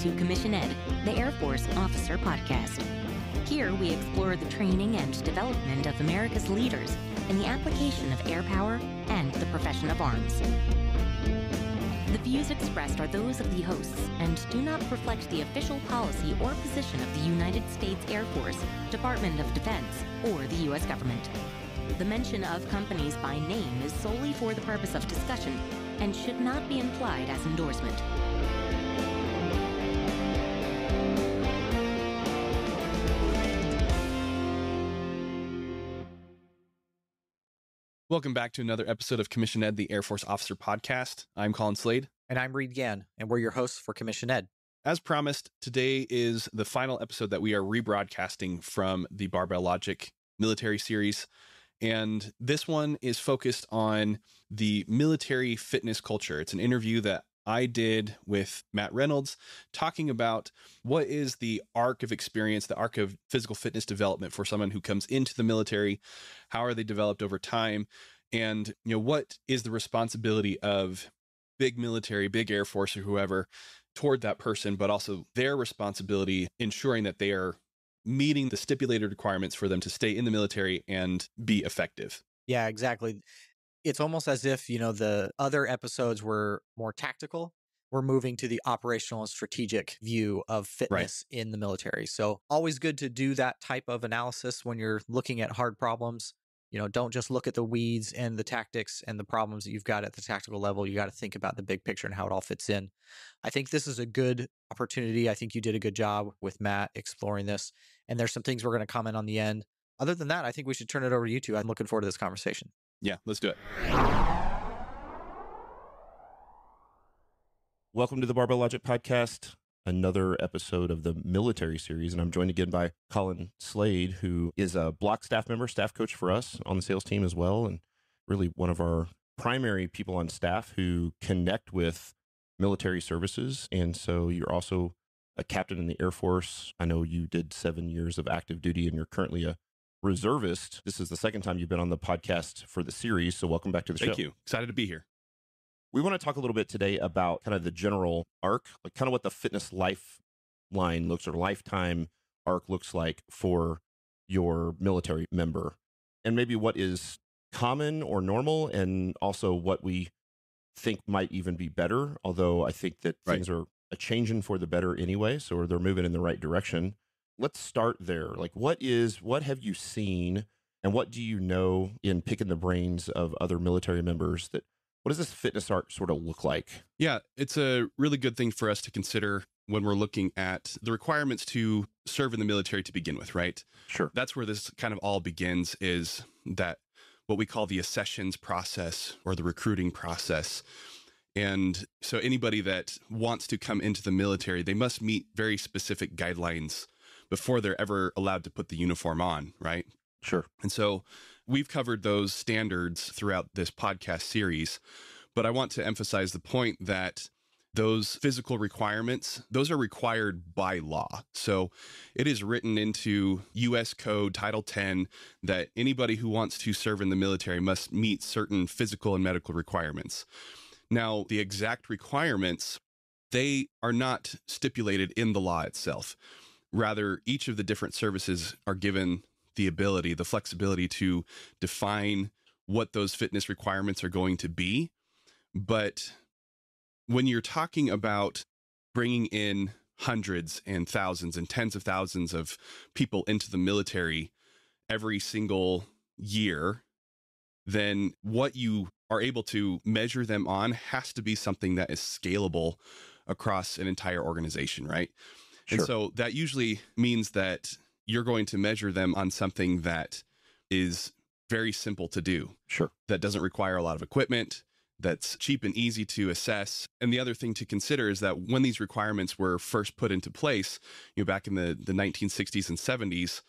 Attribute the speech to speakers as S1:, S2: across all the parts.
S1: to CommissionED, the Air Force Officer Podcast. Here we explore the training and development of America's leaders in the application of air power and the profession of arms. The views expressed are those of the hosts and do not reflect the official policy or position of the United States Air Force, Department of Defense, or the U.S. government. The mention of companies by name is solely for the purpose of discussion and should not be implied as endorsement.
S2: Welcome back to another episode of CommissionED, the Air Force Officer Podcast. I'm Colin Slade.
S3: And I'm Reed Gann, and we're your hosts for CommissionED.
S2: As promised, today is the final episode that we are rebroadcasting from the Barbell Logic military series. And this one is focused on the military fitness culture. It's an interview that I did with Matt Reynolds talking about what is the arc of experience, the arc of physical fitness development for someone who comes into the military. How are they developed over time? And, you know, what is the responsibility of big military, big Air Force, or whoever toward that person, but also their responsibility ensuring that they are meeting the stipulated requirements for them to stay in the military and be effective.
S3: Yeah, exactly it's almost as if, you know, the other episodes were more tactical. We're moving to the operational and strategic view of fitness right. in the military. So, always good to do that type of analysis when you're looking at hard problems. You know, don't just look at the weeds and the tactics and the problems that you've got at the tactical level. You got to think about the big picture and how it all fits in. I think this is a good opportunity. I think you did a good job with Matt exploring this. And there's some things we're going to comment on the end. Other than that, I think we should turn it over to you two. I'm looking forward to this conversation.
S2: Yeah, let's do it.
S4: Welcome to the Barbell Logic Podcast, another episode of the military series. And I'm joined again by Colin Slade, who is a block staff member, staff coach for us on the sales team as well, and really one of our primary people on staff who connect with military services. And so you're also a captain in the Air Force. I know you did seven years of active duty and you're currently a reservist. This is the second time you've been on the podcast for the series. So welcome back to the
S2: Thank
S4: show.
S2: Thank you. Excited to be here.
S4: We want to talk a little bit today about kind of the general arc, like kind of what the fitness lifeline looks or lifetime arc looks like for your military member and maybe what is common or normal and also what we think might even be better although i think that right. things are a changing for the better anyway so they're moving in the right direction let's start there. Like, what is, what have you seen and what do you know in picking the brains of other military members that, what does this fitness art sort of look like?
S2: Yeah, it's a really good thing for us to consider when we're looking at the requirements to serve in the military to begin with, right?
S4: Sure.
S2: That's where this kind of all begins is that what we call the accessions process or the recruiting process. And so anybody that wants to come into the military, they must meet very specific guidelines before they're ever allowed to put the uniform on, right?
S4: Sure.
S2: And so we've covered those standards throughout this podcast series, but I want to emphasize the point that those physical requirements those are required by law so it is written into us code title 10 that anybody who wants to serve in the military must meet certain physical and medical requirements now the exact requirements they are not stipulated in the law itself Rather, each of the different services are given the ability, the flexibility to define what those fitness requirements are going to be. But when you're talking about bringing in hundreds and thousands and tens of thousands of people into the military every single year, then what you are able to measure them on has to be something that is scalable across an entire organization, right? Sure. And so that usually means that you're going to measure them on something that is very simple to do.
S4: Sure.
S2: That doesn't require a lot of equipment, that's cheap and easy to assess. And the other thing to consider is that when these requirements were first put into place, you know, back in the, the 1960s and 70s,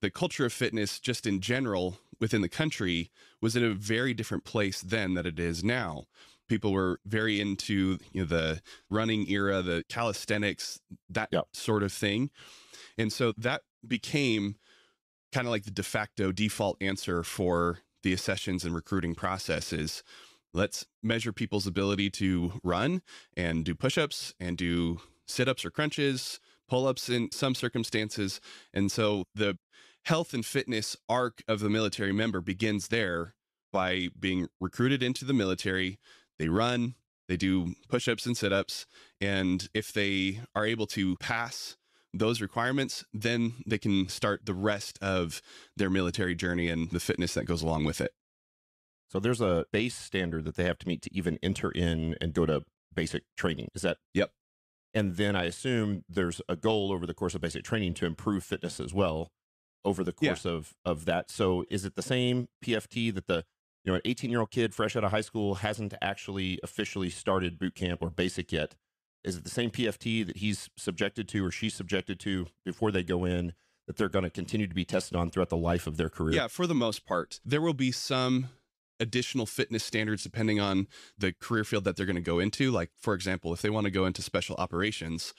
S2: the culture of fitness just in general within the country was in a very different place then than it is now people were very into you know, the running era, the calisthenics, that yep. sort of thing. And so that became kind of like the de facto default answer for the accessions and recruiting processes. Let's measure people's ability to run and do push ups and do sit ups or crunches, pull ups in some circumstances. And so the health and fitness arc of the military member begins there by being recruited into the military. They run, they do push ups and sit ups. And if they are able to pass those requirements, then they can start the rest of their military journey and the fitness that goes along with it.
S4: So there's a base standard that they have to meet to even enter in and go to basic training. Is that?
S2: Yep.
S4: And then I assume there's a goal over the course of basic training to improve fitness as well over the course yeah. of of that. So is it the same PFT that the you know an 18 year old kid fresh out of high school hasn't actually officially started boot camp or basic yet? Is it the same PFT that he's subjected to or she's subjected to before they go in that they're going to continue to be tested on throughout the life of their career?
S2: Yeah, for the most part. There will be some additional fitness standards depending on the career field that they're going to go into. Like, for example, if they want to go into special operations,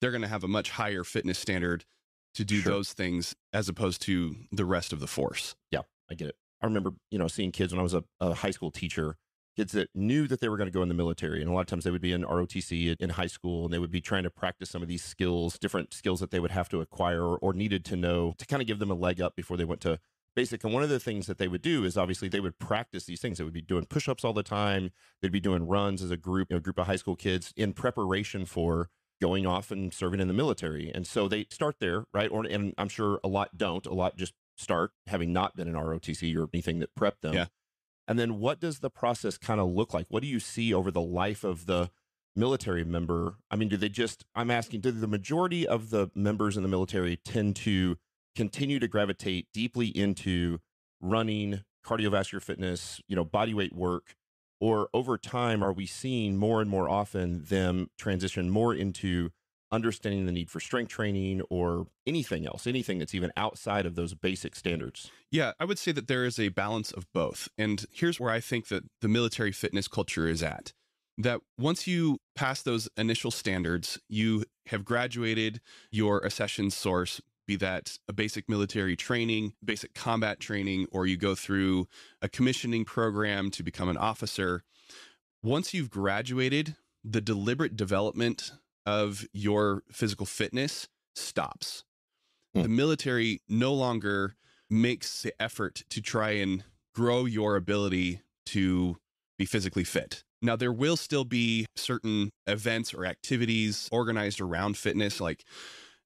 S2: they're going to have a much higher fitness standard to do sure. those things as opposed to the rest of the force.
S4: Yeah, I get it. I remember, you know, seeing kids when I was a, a high school teacher kids that knew that they were going to go in the military. And a lot of times they would be in ROTC in high school and they would be trying to practice some of these skills, different skills that they would have to acquire or, needed to know to kind of give them a leg up before they went to basic. And one of the things that they would do is obviously they would practice these things. They would be doing push ups all the time. They'd be doing runs as a group, you know, a group of high school kids in preparation for going off and serving in the military. And so they start there, right? Or, and I'm sure a lot don't. A lot just start having not been in ROTC or anything that prepped them.
S2: Yeah.
S4: And then what does the process kind of look like? What do you see over the life of the military member? I mean, do they just, I'm asking, do the majority of the members in the military tend to continue to gravitate deeply into running, cardiovascular fitness, you know, body weight work? Or over time, are we seeing more and more often them transition more into understanding the need for strength training or anything else, anything that's even outside of those basic standards?
S2: Yeah, I would say that there is a balance of both. And here's where I think that the military fitness culture is at. That once you pass those initial standards, you have graduated your accession source, be that a basic military training, basic combat training, or you go through a commissioning program to become an officer. Once you've graduated, the deliberate development of your physical fitness stops. Hmm. The military no longer makes the effort to try and grow your ability to be physically fit. Now, there will still be certain events or activities organized around fitness, like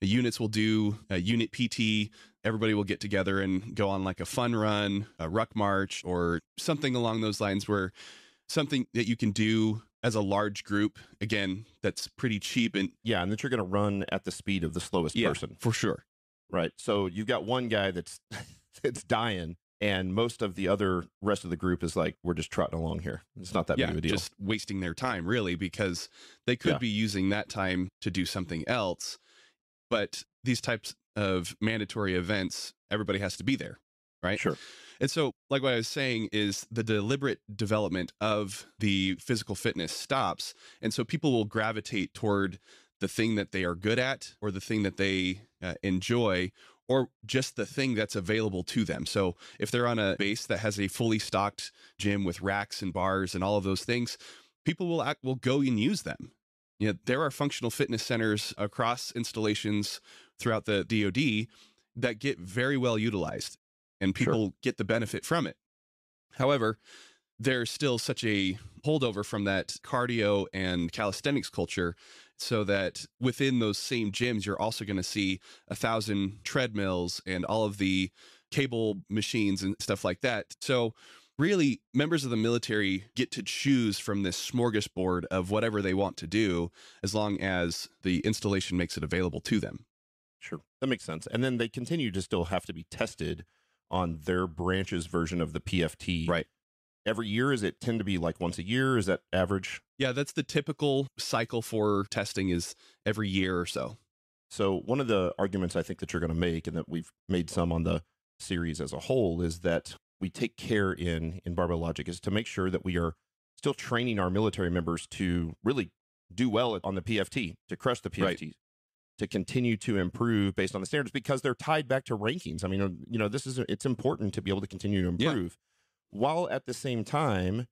S2: units will do a unit PT. Everybody will get together and go on like a fun run, a ruck march, or something along those lines where something that you can do as a large group again that's pretty cheap and
S4: yeah and that you're going to run at the speed of the slowest
S2: yeah,
S4: person.
S2: for sure.
S4: Right so you've got one guy that's that's dying and most of the other rest of the group is like we're just trotting along here. It's not that
S2: yeah,
S4: big of a deal.
S2: just wasting their time really because they could yeah. be using that time to do something else but these types of mandatory events everybody has to be there right?
S4: Sure
S2: and so, like what I was saying, is the deliberate development of the physical fitness stops. And so people will gravitate toward the thing that they are good at or the thing that they uh, enjoy or just the thing that's available to them. So if they're on a base that has a fully stocked gym with racks and bars and all of those things, people will act, will go and use them. You know, there are functional fitness centers across installations throughout the DoD that get very well utilized and people sure. get the benefit from it. However, there's still such a holdover from that cardio and calisthenics culture so that within those same gyms you're also going to see a thousand treadmills and all of the cable machines and stuff like that so really members of the military get to choose from this smorgasbord of whatever they want to do as long as the installation makes it available to them
S4: sure that makes sense and then they continue to still have to be tested on their branch's version of the PFT.
S2: Right.
S4: Every year, is it tend to be like once a year? Is that average?
S2: Yeah, that's the typical cycle for testing is every year or so.
S4: So one of the arguments I think that you're going to make, and that we've made some on the series as a whole, is that we take care in in Barbell Logic is to make sure that we are still training our military members to really do well on the PFT, to crush the PFT, right to continue to improve based on the standards because they're tied back to rankings. I mean, uh, you know, this is uh, it's important to be able to continue to improve yeah. while at the same time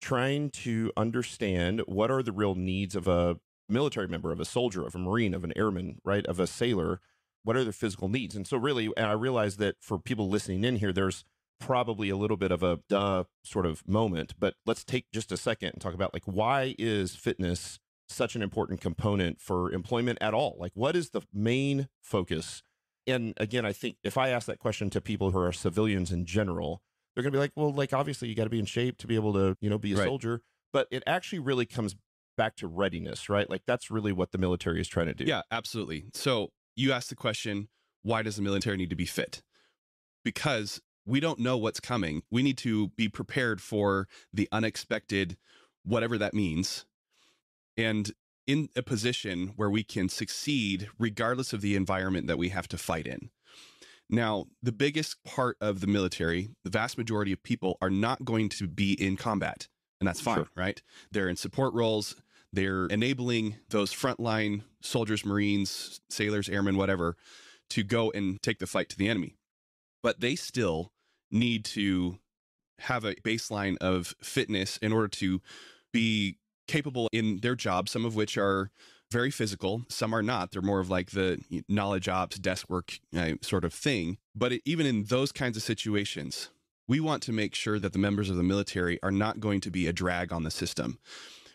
S4: trying to understand what are the real needs of a military member, of a soldier, of a Marine, of an airman, right, of a sailor, what are their physical needs? And so, really, and I realize that for people listening in here, there's probably a little bit of a duh sort of moment, but let's take just a second and talk about like why is fitness such an important component for employment at all? Like, what is the main focus? And again, I think if I ask that question to people who are civilians in general, they're going to be like, well, like, obviously, you got to be in shape to be able to, you know, be a right. soldier. But it actually really comes back to readiness, right? Like, that's really what the military is trying to do.
S2: Yeah, absolutely. So you asked the question, why does the military need to be fit? Because we don't know what's coming. We need to be prepared for the unexpected, whatever that means. And in a position where we can succeed regardless of the environment that we have to fight in. Now, the biggest part of the military, the vast majority of people are not going to be in combat, and that's fine, sure. right? They're in support roles. They're enabling those frontline soldiers, Marines, sailors, airmen, whatever, to go and take the fight to the enemy. But they still need to have a baseline of fitness in order to be capable in their job, some of which are very physical, some are not. They're more of like the knowledge ops, desk work uh, sort of thing. But it, even in those kinds of situations, we want to make sure that the members of the military are not going to be a drag on the system.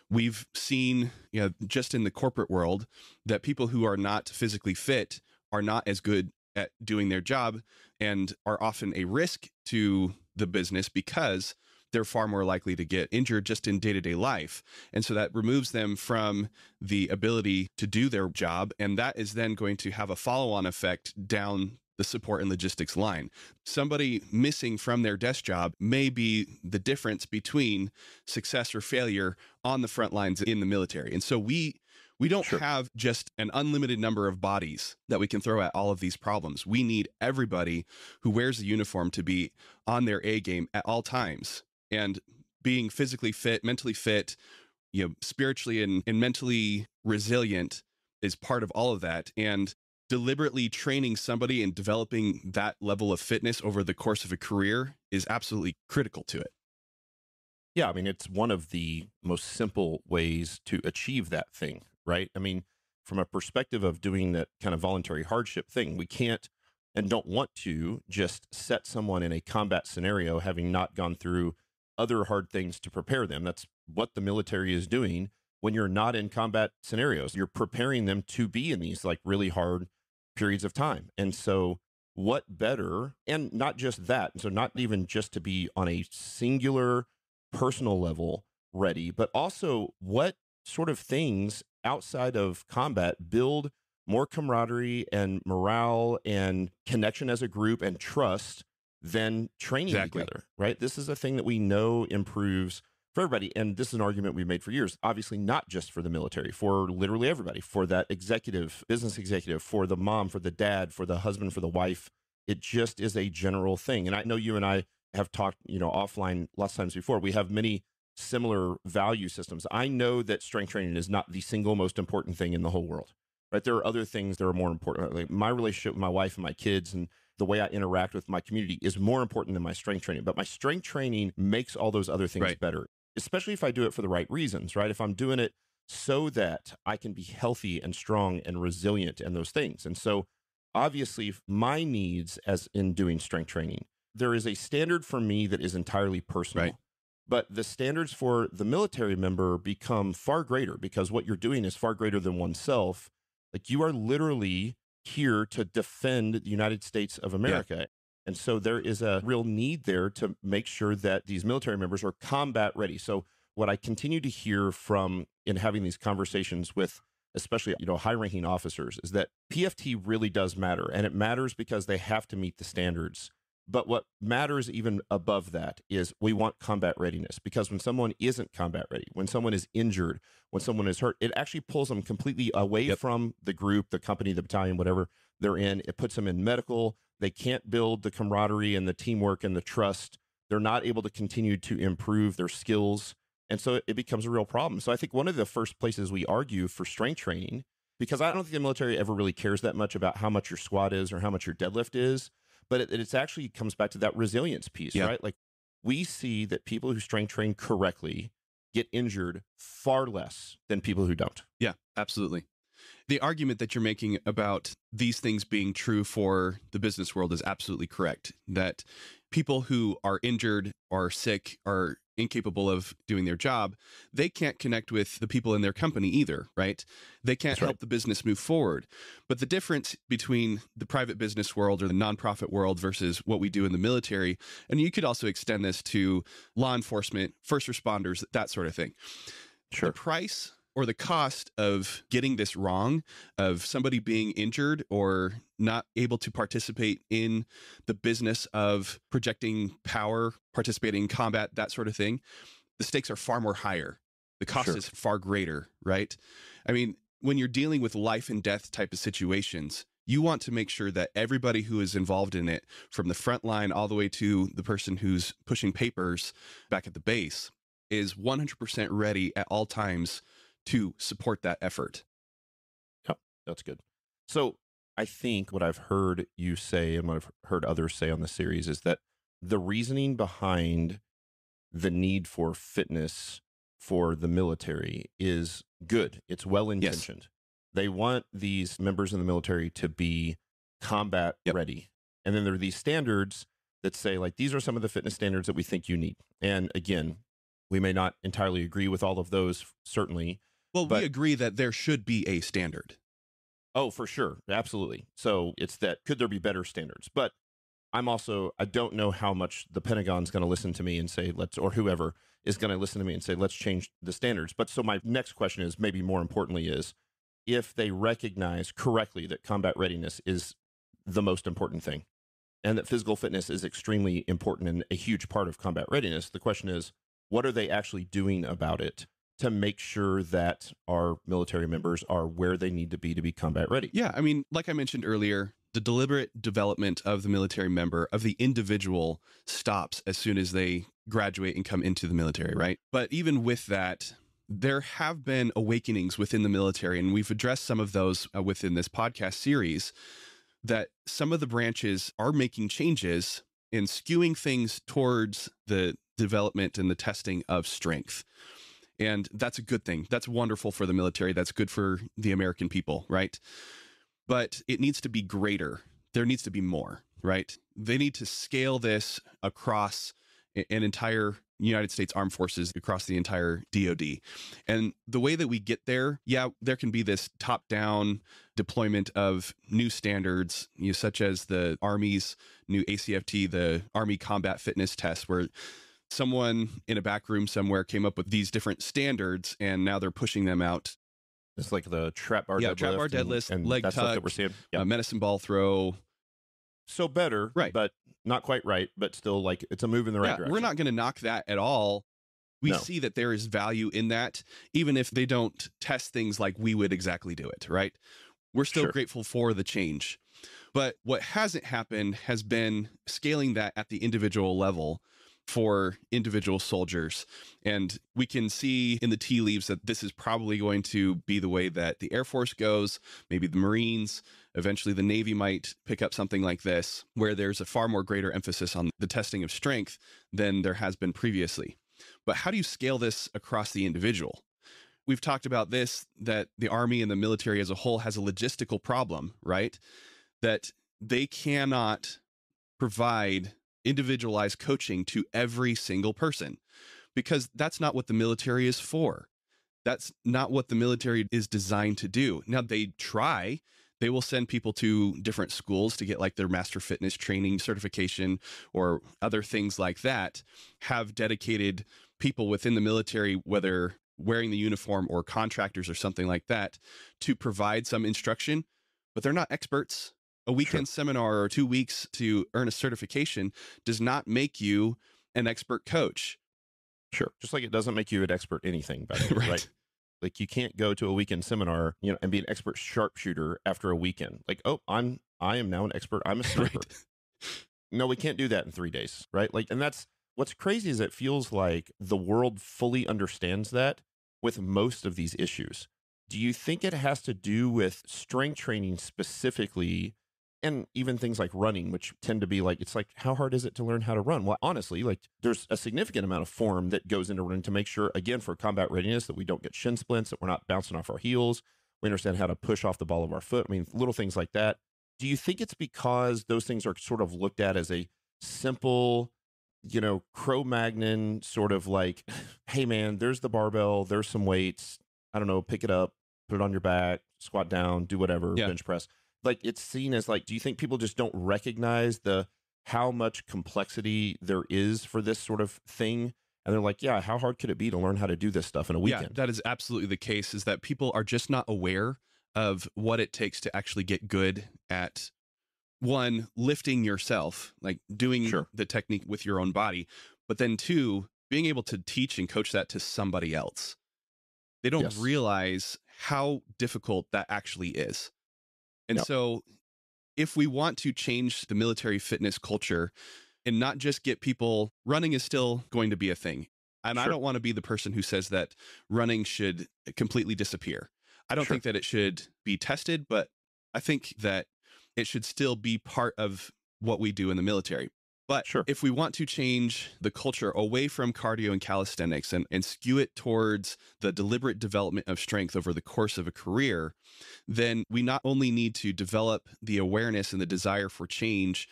S2: We've seen, you know, just in the corporate world, that people who are not physically fit are not as good at doing their job and are often a risk to the business because they're far more likely to get injured just in day to day life. And so that removes them from the ability to do their job. And that is then going to have a follow on effect down the support and logistics line. Somebody missing from their desk job may be the difference between success or failure on the front lines in the military. And so we we don't sure. have just an unlimited number of bodies that we can throw at all of these problems. We need everybody who wears the uniform to be on their A game at all times and being physically fit, mentally fit, you know, spiritually and, and mentally resilient is part of all of that. And deliberately training somebody and developing that level of fitness over the course of a career is absolutely critical to it.
S4: Yeah, I mean, it's one of the most simple ways to achieve that thing, right? I mean, from a perspective of doing that kind of voluntary hardship thing, we can't and don't want to just set someone in a combat scenario having not gone through other hard things to prepare them. That's what the military is doing when you're not in combat scenarios. You're preparing them to be in these like really hard periods of time. And so, what better, and not just that, so not even just to be on a singular personal level ready, but also what sort of things outside of combat build more camaraderie and morale and connection as a group and trust than training exactly. together, right? This is a thing that we know improves for everybody. And this is an argument we've made for years. Obviously, not just for the military, for literally everybody, for that executive, business executive, for the mom, for the dad, for the husband, for the wife. It just is a general thing. And I know you and I have talked, you know, offline lots of times before. We have many similar value systems. I know that strength training is not the single most important thing in the whole world. Right? There are other things that are more important. Like my relationship with my wife and my kids and the way I interact with my community is more important than my strength training. But my strength training makes all those other things right. better, especially if I do it for the right reasons, right? If I'm doing it so that I can be healthy and strong and resilient and those things. And so obviously my needs as in doing strength training, there is a standard for me that is entirely personal. Right. But the standards for the military member become far greater because what you're doing is far greater than oneself. Like you are literally here to defend the United States of America. Yeah. And so there is a real need there to make sure that these military members are combat ready. So what I continue to hear from in having these conversations with especially you know high ranking officers is that PFT really does matter and it matters because they have to meet the standards but what matters even above that is we want combat readiness because when someone isn't combat ready, when someone is injured, when someone is hurt, it actually pulls them completely away yep. from the group, the company, the battalion, whatever they're in. It puts them in medical. They can't build the camaraderie and the teamwork and the trust. They're not able to continue to improve their skills. And so it becomes a real problem. So I think one of the first places we argue for strength training, because I don't think the military ever really cares that much about how much your squat is or how much your deadlift is but it, it's actually comes back to that resilience piece, right? Like we see that people who strength train correctly get injured far less than people who don't.
S2: Yeah, absolutely. The argument that you're making about these things being true for the business world is absolutely correct. That people who are injured or sick are incapable of doing their job, they can't connect with the people in their company either, right? They can't
S4: right.
S2: help the business move forward. But the difference between the private business world or the nonprofit world versus what we do in the military, and you could also extend this to law enforcement, first responders, that sort of thing.
S4: Sure.
S2: The price or the cost of getting this wrong, of somebody being injured or not able to participate in the business of projecting power, participating in combat, that sort of thing, the stakes are far more higher. The cost
S4: Sure.
S2: is far greater, right? I mean, when you're dealing with life and death type of situations, you want to make sure that everybody who is involved in it, from the front line all the way to the person who's pushing papers back at the base, is 100% ready at all times to support that effort.
S4: That's good. So I think what I've heard you say and what I've heard others say on the series is that the reasoning behind the need for fitness for the military is good. It's well intentioned. They want these members in the military to be combat
S2: Yep.
S4: ready. And then there are these standards that say, like, these are some of the fitness standards that we think you need. And again, we may not entirely agree with all of those, certainly,
S2: Well,
S4: But-
S2: we agree that there should be a standard.
S4: Oh, for sure. Absolutely. So it's that could there be better standards? But I'm also, I don't know how much the Pentagon's going to listen to me and say, let's, or whoever is going to listen to me and say, let's change the standards. But so my next question is maybe more importantly is if they recognize correctly that combat readiness is the most important thing and that physical fitness is extremely important and a huge part of combat readiness, the question is, what are they actually doing about it to make sure that our military members are where they need to be to be combat ready?
S2: Yeah, I mean, like I mentioned earlier, the deliberate development of the military member, of the individual, stops as soon as they graduate and come into the military, right? But even with that, there have been awakenings within the military, and we've addressed some of those uh, within this podcast series. That some of the branches are making changes and skewing things towards the development and the testing of strength. And that's a good thing. That's wonderful for the military. That's good for the American people, right? But it needs to be greater. There needs to be more, right? They need to scale this across an entire United States Armed Forces, across the entire DoD. And the way that we get there, yeah, there can be this top down deployment of new standards, you know, such as the Army's new ACFT, the Army Combat Fitness Test, where someone in a back room somewhere came up with these different standards and now they're pushing them out
S4: It's like the trap bar
S2: Yeah,
S4: deadlift.
S2: trap bar
S4: and-
S2: deadlift,
S4: and,
S2: leg
S4: that stuff that
S2: tuck,
S4: we're seeing. Yeah.
S2: uh, medicine ball throw
S4: so better,
S2: Right.
S4: but not quite right, but still like it's a move in the right
S2: yeah,
S4: direction.
S2: we're not going to knock that at all we
S4: No.
S2: see that there is value in that even if they don't test things like we would exactly do it right we're still
S4: Sure.
S2: grateful for the change but what hasn't happened has been scaling that at the individual level for individual soldiers. And we can see in the tea leaves that this is probably going to be the way that the Air Force goes, maybe the Marines, eventually the Navy might pick up something like this, where there's a far more greater emphasis on the testing of strength than there has been previously. But how do you scale this across the individual? We've talked about this that the Army and the military as a whole has a logistical problem, right? That they cannot provide individualized coaching to every single person because that's not what the military is for. That's not what the military is designed to do. Now, they try. They will send people to different schools to get like their master fitness training certification or other things like that. Have dedicated people within the military, whether wearing the uniform or contractors or something like that, to provide some instruction, but they're not experts. A weekend seminar or two weeks to earn a certification does not make you an expert coach.
S4: Sure. Just like it doesn't make you an expert anything, by the way,
S2: Right.
S4: right. Like you can't go to a weekend seminar, you know, and be an expert sharpshooter after a weekend. Like, oh, I'm I am now an expert. I'm a sniper.
S2: Right.
S4: No, we can't do that in three days, right? Like, and that's what's crazy is it feels like the world fully understands that with most of these issues. Do you think it has to do with strength training specifically and even things like running, which tend to be like, it's like, how hard is it to learn how to run? Well, honestly, like there's a significant amount of form that goes into running to make sure, again, for combat readiness, that we don't get shin splints, that we're not bouncing off our heels. We understand how to push off the ball of our foot. I mean, little things like that. Do you think it's because those things are sort of looked at as a simple, you know, Cro Magnon sort of like, hey man, there's the barbell, there's some weights. I don't know, pick it up, put it on your back, squat down, do whatever, yeah. bench press. Like it's seen as like, do you think people just don't recognize the how much complexity there is for this sort of thing? And they're like, yeah, how hard could it be to learn how to do this stuff in a weekend?
S2: Yeah, that is absolutely the case. Is that people are just not aware of what it takes to actually get good at one lifting yourself, like doing sure. the technique with your own body, but then two being able to teach and coach that to somebody else. They don't yes. realize how difficult that actually is. And so, if we want to change the military fitness culture and not just get people running is still going to be a thing. And sure. I don't want to be the person who says that running should completely disappear. I don't sure. think that it should be tested, but I think that it should still be part of what we do in the military. But sure. if we want to change the culture away from cardio and calisthenics and, and skew it towards the deliberate development of strength over the course of a career, then we not only need to develop the awareness and the desire for change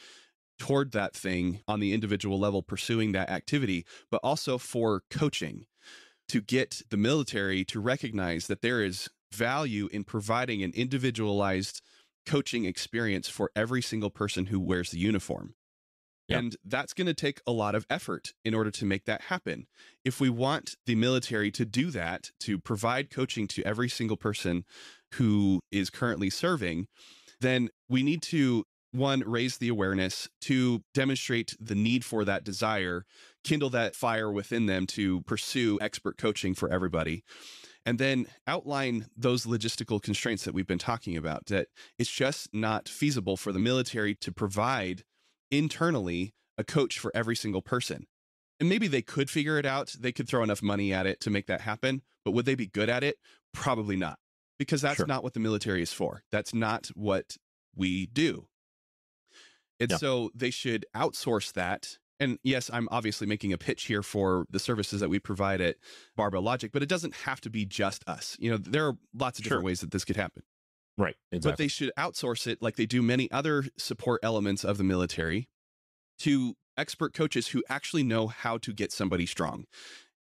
S2: toward that thing on the individual level, pursuing that activity, but also for coaching to get the military to recognize that there is value in providing an individualized coaching experience for every single person who wears the uniform. And that's going to take a lot of effort in order to make that happen. If we want the military to do that, to provide coaching to every single person who is currently serving, then we need to one, raise the awareness, to demonstrate the need for that desire, kindle that fire within them to pursue expert coaching for everybody and then outline those logistical constraints that we've been talking about that it's just not feasible for the military to provide internally a coach for every single person. And maybe they could figure it out. They could throw enough money at it to make that happen. But would they be good at it? Probably not, because that's sure. not what the military is for. That's not what we do. And yeah. so they should outsource that and yes, I'm obviously making a pitch here for the services that we provide at Barbell Logic, but it doesn't have to be just us. You know, there are lots of different sure. ways that this could happen.
S4: Right.
S2: Exactly. But they should outsource it like they do many other support elements of the military to expert coaches who actually know how to get somebody strong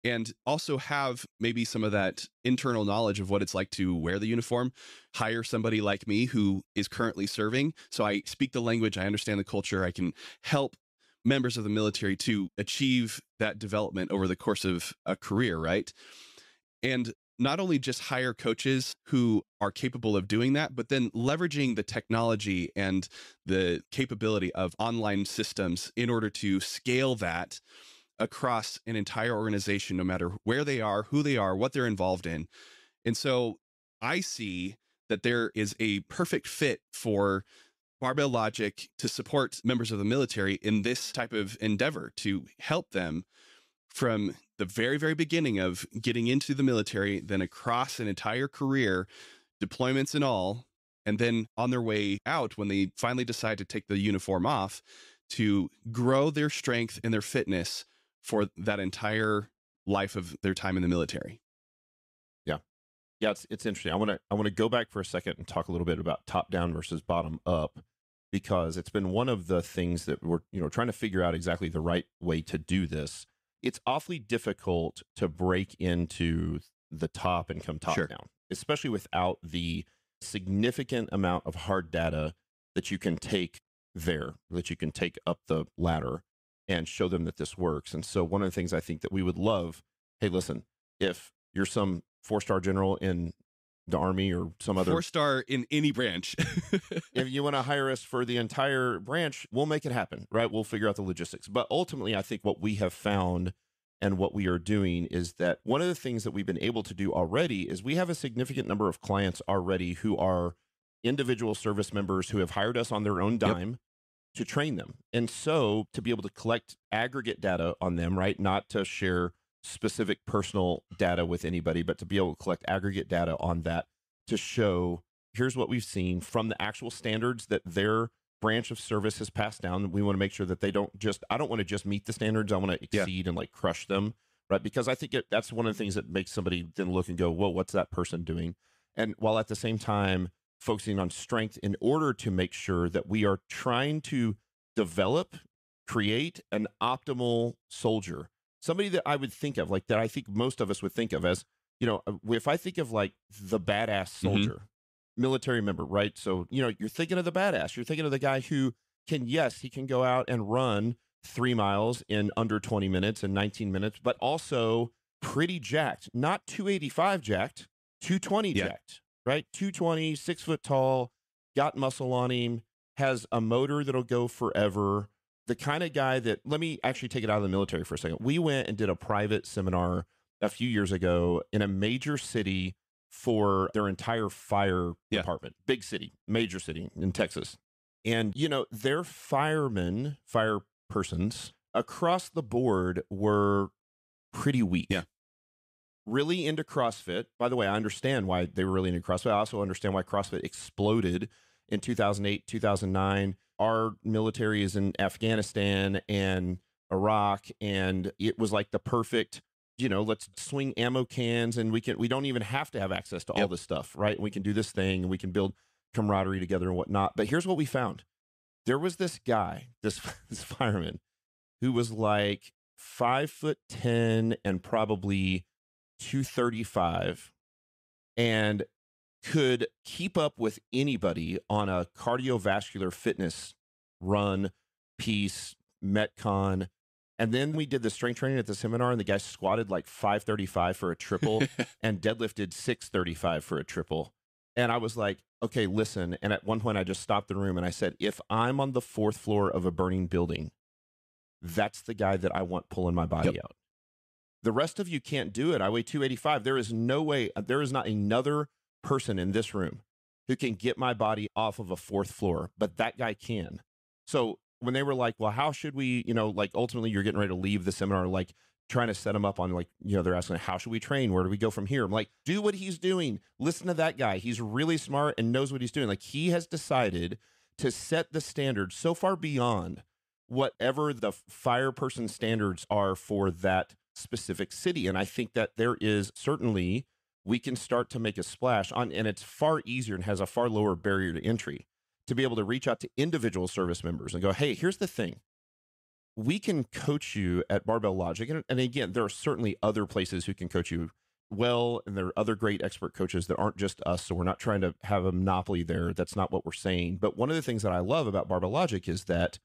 S2: and also have maybe some of that internal knowledge of what it's like to wear the uniform hire somebody like me who is currently serving so i speak the language i understand the culture i can help members of the military to achieve that development over the course of a career, right? And not only just hire coaches who are capable of doing that, but then leveraging the technology and the capability of online systems in order to scale that across an entire organization, no matter where they are, who they are, what they're involved in. And so I see that there is a perfect fit for Barbell Logic to support members of the military in this type of endeavor to help them from the very, very beginning of getting into the military, then across an entire career, deployments and all, and then on their way out when they finally decide to take the uniform off to grow their strength and their fitness for that entire life of their time in the military.
S4: Yeah. Yeah, it's it's interesting. I want to I want to go back for a second and talk a little bit about top down versus bottom up because it's been one of the things that we're you know trying to figure out exactly the right way to do this it's awfully difficult to break into the top and come top sure. down especially without the significant amount of hard data that you can take there that you can take up the ladder and show them that this works and so one of the things i think that we would love hey listen if you're some four star general in the army or some other
S2: four star in any branch.
S4: if you want to hire us for the entire branch, we'll make it happen, right? We'll figure out the logistics. But ultimately, I think what we have found and what we are doing is that one of the things that we've been able to do already is we have a significant number of clients already who are individual service members who have hired us on their own dime. Yep. To train them. And so to be able to collect aggregate data on them, right? Not to share specific personal data with anybody, but to be able to collect aggregate data on that to show here's what we've seen from the actual standards that they're branch of service has passed down. We want to make sure that they don't just, I don't want to just meet the standards. I want to exceed yeah. and like crush them, right? Because I think it, that's one of the things that makes somebody then look and go, whoa, what's that person doing? And while at the same time focusing on strength in order to make sure that we are trying to develop, create an optimal soldier, somebody that I would think of, like that I think most of us would think of as, you know, uh, if I think of like the badass mm-hmm. soldier, mm-hmm. military member, right? So, you know, you're thinking of the badass. You're thinking of the guy who can, yes, he can go out and run three miles in under 20 minutes and 19 minutes, but also pretty jacked, not 285 jacked, 220 yeah. jacked, right? 220, six foot tall, got muscle on him, has a motor that'll go forever. The kind of guy that, let me actually take it out of the military for a second. We went and did a private seminar a few years ago in a major city for their entire fire yeah. department, big city, major city in Texas. And, you know, their firemen, fire persons across the board were pretty weak.
S2: Yeah.
S4: Really into CrossFit. By the way, I understand why they were really into CrossFit. I also understand why CrossFit exploded in 2008, 2009. Our military is in Afghanistan and Iraq, and it was like the perfect you know let's swing ammo cans and we can we don't even have to have access to all this stuff right? We can do this thing and we can build camaraderie together and whatnot. But here's what we found. There was this guy this this fireman who was like five foot ten and probably 235 and could keep up with anybody on a cardiovascular fitness run piece, Metcon. And then we did the strength training at the seminar, and the guy squatted like 535 for a triple and deadlifted 635 for a triple. And I was like, okay, listen. And at one point, I just stopped the room and I said, if I'm on the fourth floor of a burning building, that's the guy that I want pulling my body yep. out. The rest of you can't do it. I weigh 285. There is no way, uh, there is not another person in this room who can get my body off of a fourth floor, but that guy can. So when they were like, well, how should we, you know, like ultimately you're getting ready to leave the seminar, like trying to set them up on like, you know, they're asking, how should we train? Where do we go from here? I'm like, do what he's doing. Listen to that guy. He's really smart and knows what he's doing. Like he has decided to set the standard so far beyond whatever the fire person standards are for that specific city. And I think that there is certainly we can start to make a splash on, and it's far easier and has a far lower barrier to entry to be able to reach out to individual service members and go, hey, here's the thing. We can coach you at Barbell Logic. And, and again, there are certainly other places who can coach you well, and there are other great expert coaches that aren't just us. So we're not trying to have a monopoly there. That's not what we're saying. But one of the things that I love about Barbell Logic is that,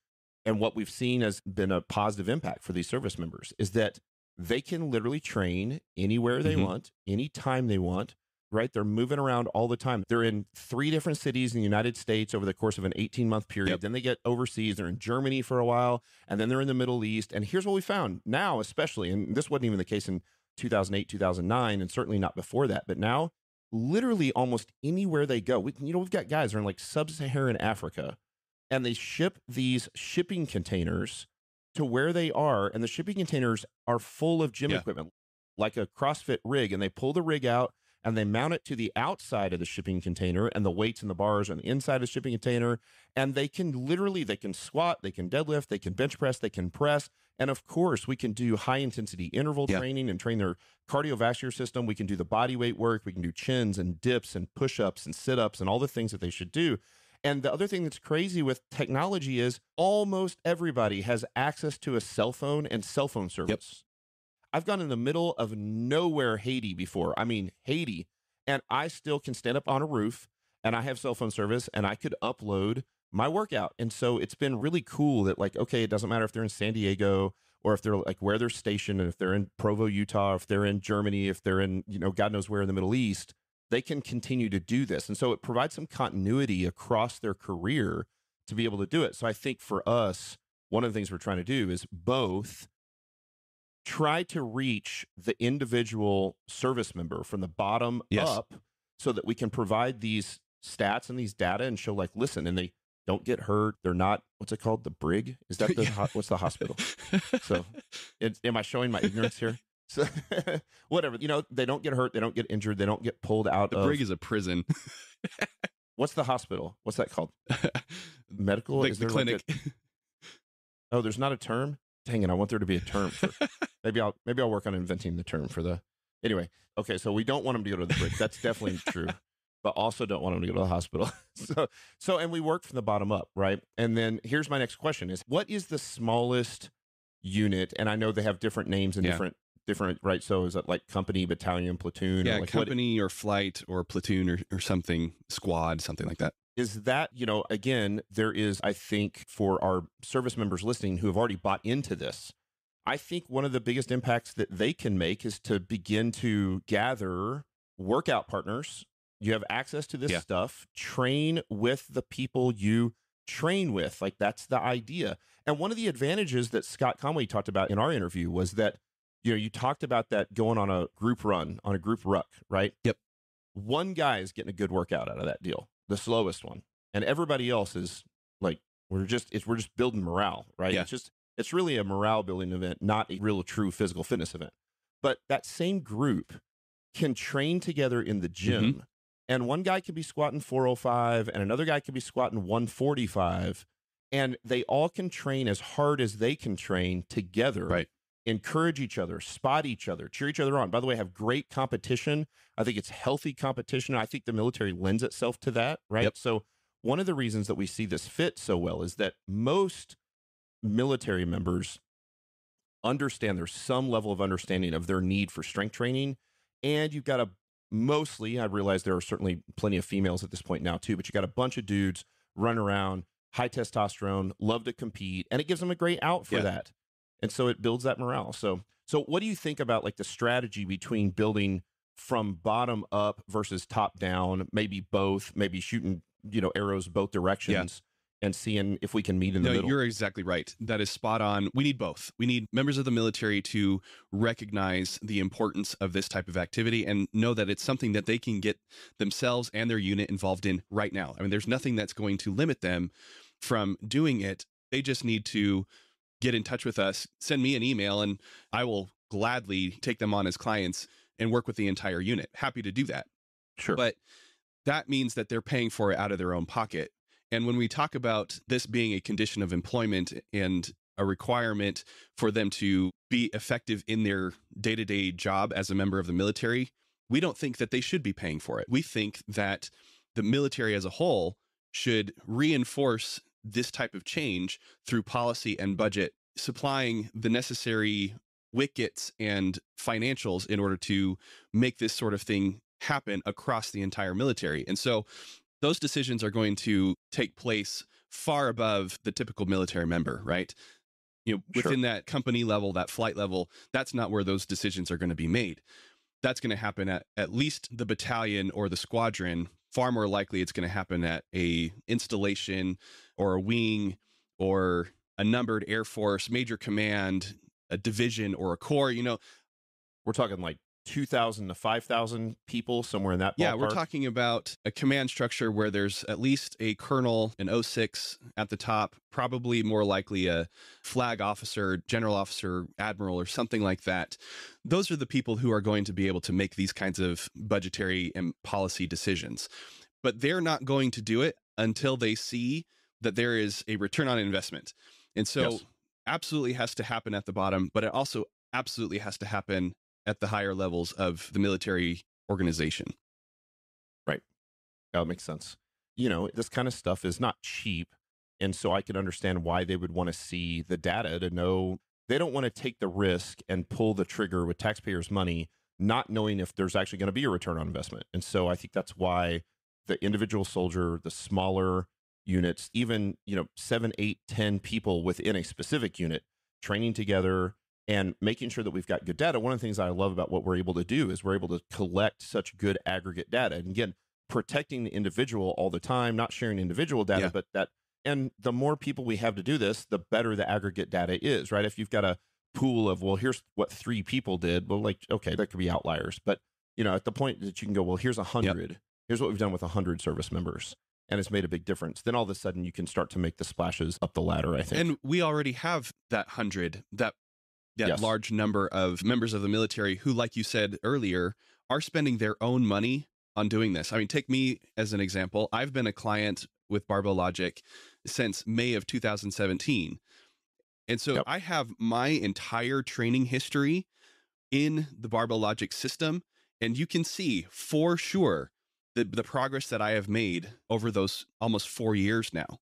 S4: and what we've seen has been a positive impact for these service members, is that they can literally train anywhere they mm-hmm. want, anytime they want, right? They're moving around all the time. They're in three different cities in the United States over the course of an 18 month period. Yep. Then they get overseas. They're in Germany for a while, and then they're in the Middle East. And here's what we found now, especially, and this wasn't even the case in 2008, 2009, and certainly not before that, but now literally almost anywhere they go. We, you know, we've got guys that are in like sub Saharan Africa and they ship these shipping containers to where they are, and the shipping containers are full of gym yeah. equipment, like a CrossFit rig, and they pull the rig out and they mount it to the outside of the shipping container and the weights and the bars on the inside of the shipping container and they can literally they can squat they can deadlift they can bench press they can press and of course we can do high intensity interval yeah. training and train their cardiovascular system we can do the body weight work we can do chins and dips and push-ups and sit-ups and all the things that they should do and the other thing that's crazy with technology is almost everybody has access to a cell phone and cell phone service. Yep. I've gone in the middle of nowhere Haiti before. I mean, Haiti. And I still can stand up on a roof and I have cell phone service and I could upload my workout. And so it's been really cool that, like, okay, it doesn't matter if they're in San Diego or if they're like where they're stationed and if they're in Provo, Utah, if they're in Germany, if they're in, you know, God knows where in the Middle East, they can continue to do this. And so it provides some continuity across their career to be able to do it. So I think for us, one of the things we're trying to do is both try to reach the individual service member from the bottom yes. up so that we can provide these stats and these data and show like listen and they don't get hurt they're not what's it called the brig is that the yeah. what's the hospital so it, am i showing my ignorance here so whatever, you know, they don't get hurt, they don't get injured, they don't get pulled out.
S2: The
S4: of,
S2: brig is a prison.
S4: What's the hospital? What's that called? medical?
S2: the,
S4: Is
S2: the
S4: there like
S2: clinic.
S4: a- oh, there's not a term. Dang it! I want there to be a term. For, maybe I'll maybe I'll work on inventing the term for the. Anyway, okay. So we don't want them to go to the brig. That's definitely true. But also don't want them to go to the hospital. so so and we work from the bottom up, right? And then here's my next question: Is what is the smallest unit? And I know they have different names and
S2: Yeah.
S4: different different right. So is that like company, battalion, platoon? or
S2: yeah,
S4: like what-
S2: company or flight or platoon or, or something, squad, something like that.
S4: is that you know again there is i think for our service members listening who have already bought into this i think one of the biggest impacts that they can make is to begin to gather workout partners you have access to this
S2: Yeah.
S4: stuff train with the people you train with like that's the idea and one of the advantages that scott conway talked about in our interview was that you know you talked about that going on a group run on a group ruck right
S2: Yep.
S4: one guy is getting a good workout out of that deal the slowest one and everybody else is like we're just it's we're just building morale right
S2: Yeah.
S4: it's just it's really a morale building event not a real true physical fitness event but that same group can train together in the mm-hmm. gym and one guy could be squatting 405 and another guy could be squatting 145 and they all can train as hard as they can train together
S2: Right.
S4: Encourage each other spot each other cheer each other on. By the way have great competition. I think it's healthy competition. I think the military lends itself to that right?
S2: Yep.
S4: so one of the reasons that we see this fit so well is that most military members understand there's some level of understanding of their need for strength training. And you've got a mostly i realize there are certainly plenty of females at this point now too but you've got a bunch of dudes run around high testosterone love to compete and it gives them a great out for
S2: Yeah.
S4: that and so it builds that morale so so what do you think about like the strategy between building from bottom up versus top down maybe both maybe shooting you know arrows both directions and seeing if we can meet in the
S2: no,
S4: middle
S2: you're exactly right. That is spot on. We need both. We need members of the military to recognize the importance of this type of activity and know that it's something that they can get themselves and their unit involved in right now. I mean, there's nothing that's going to limit them from doing it. They just need to get in touch with us, send me an email, and I will gladly take them on as clients and work with the entire unit. Happy to do that.
S4: sure
S2: But that means that they're paying for it out of their own pocket. And when we talk about this being a condition of employment and a requirement for them to be effective in their day to day job as a member of the military, we don't think that they should be paying for it. We think that the military as a whole should reinforce this type of change through policy and budget, supplying the necessary wickets and financials in order to make this sort of thing happen across the entire military. And so those decisions are going to take place far above the typical military member, right? You know,
S4: Sure.
S2: within that company level, that flight level, that's not where those decisions are going to be made. That's going to happen at at least the battalion or the squadron. Far more likely, it's going to happen at a installation or a wing or a numbered air force, major command, a division or a corps. You know,
S4: we're talking like 2000 to 5000 people somewhere in that
S2: Yeah, we're talking about a command structure where there's at least a colonel, an 06 at the top, probably more likely a flag officer, general officer, admiral, or something like that. Those are the people who are going to be able to make these kinds of budgetary and policy decisions. But they're not going to do it until they see that there is a return on investment. And so,
S4: Yes.
S2: absolutely has to happen at the bottom, but it also absolutely has to happen at the higher levels of the military organization. Right.
S4: That makes sense. You know, this kind of stuff is not cheap. And so I can understand why they would want to see the data to know they don't want to take the risk and pull the trigger with taxpayers' money, not knowing if there's actually going to be a return on investment. And so I think that's why the individual soldier, the smaller units, even, you know, seven, eight, ten people within a specific unit training together and making sure that we've got good data. One of the things I love about what we're able to do is we're able to collect such good aggregate data. And again, protecting the individual all the time, not sharing individual data,
S2: Yeah.
S4: but that and the more people we have to do this, the better the aggregate data is, right? If you've got a pool of, well, here's what three people did, well, like, okay, that could be outliers. But you know, at the point that you can go, well, here's a hundred, here's what we've done with a hundred service members, and it's made a big difference. Then all of a sudden you can start to make the splashes up the ladder, I think.
S2: And we already have that hundred, that that
S4: Yes.
S2: large number of members of the military who, like you said earlier, are spending their own money on doing this. I mean, take me as an example. I've been a client with Barbell Logic since May of 2017. And so
S4: Yep.
S2: I have my entire training history in the Barbell Logic system. And you can see for sure the, the progress that I have made over those almost four years now.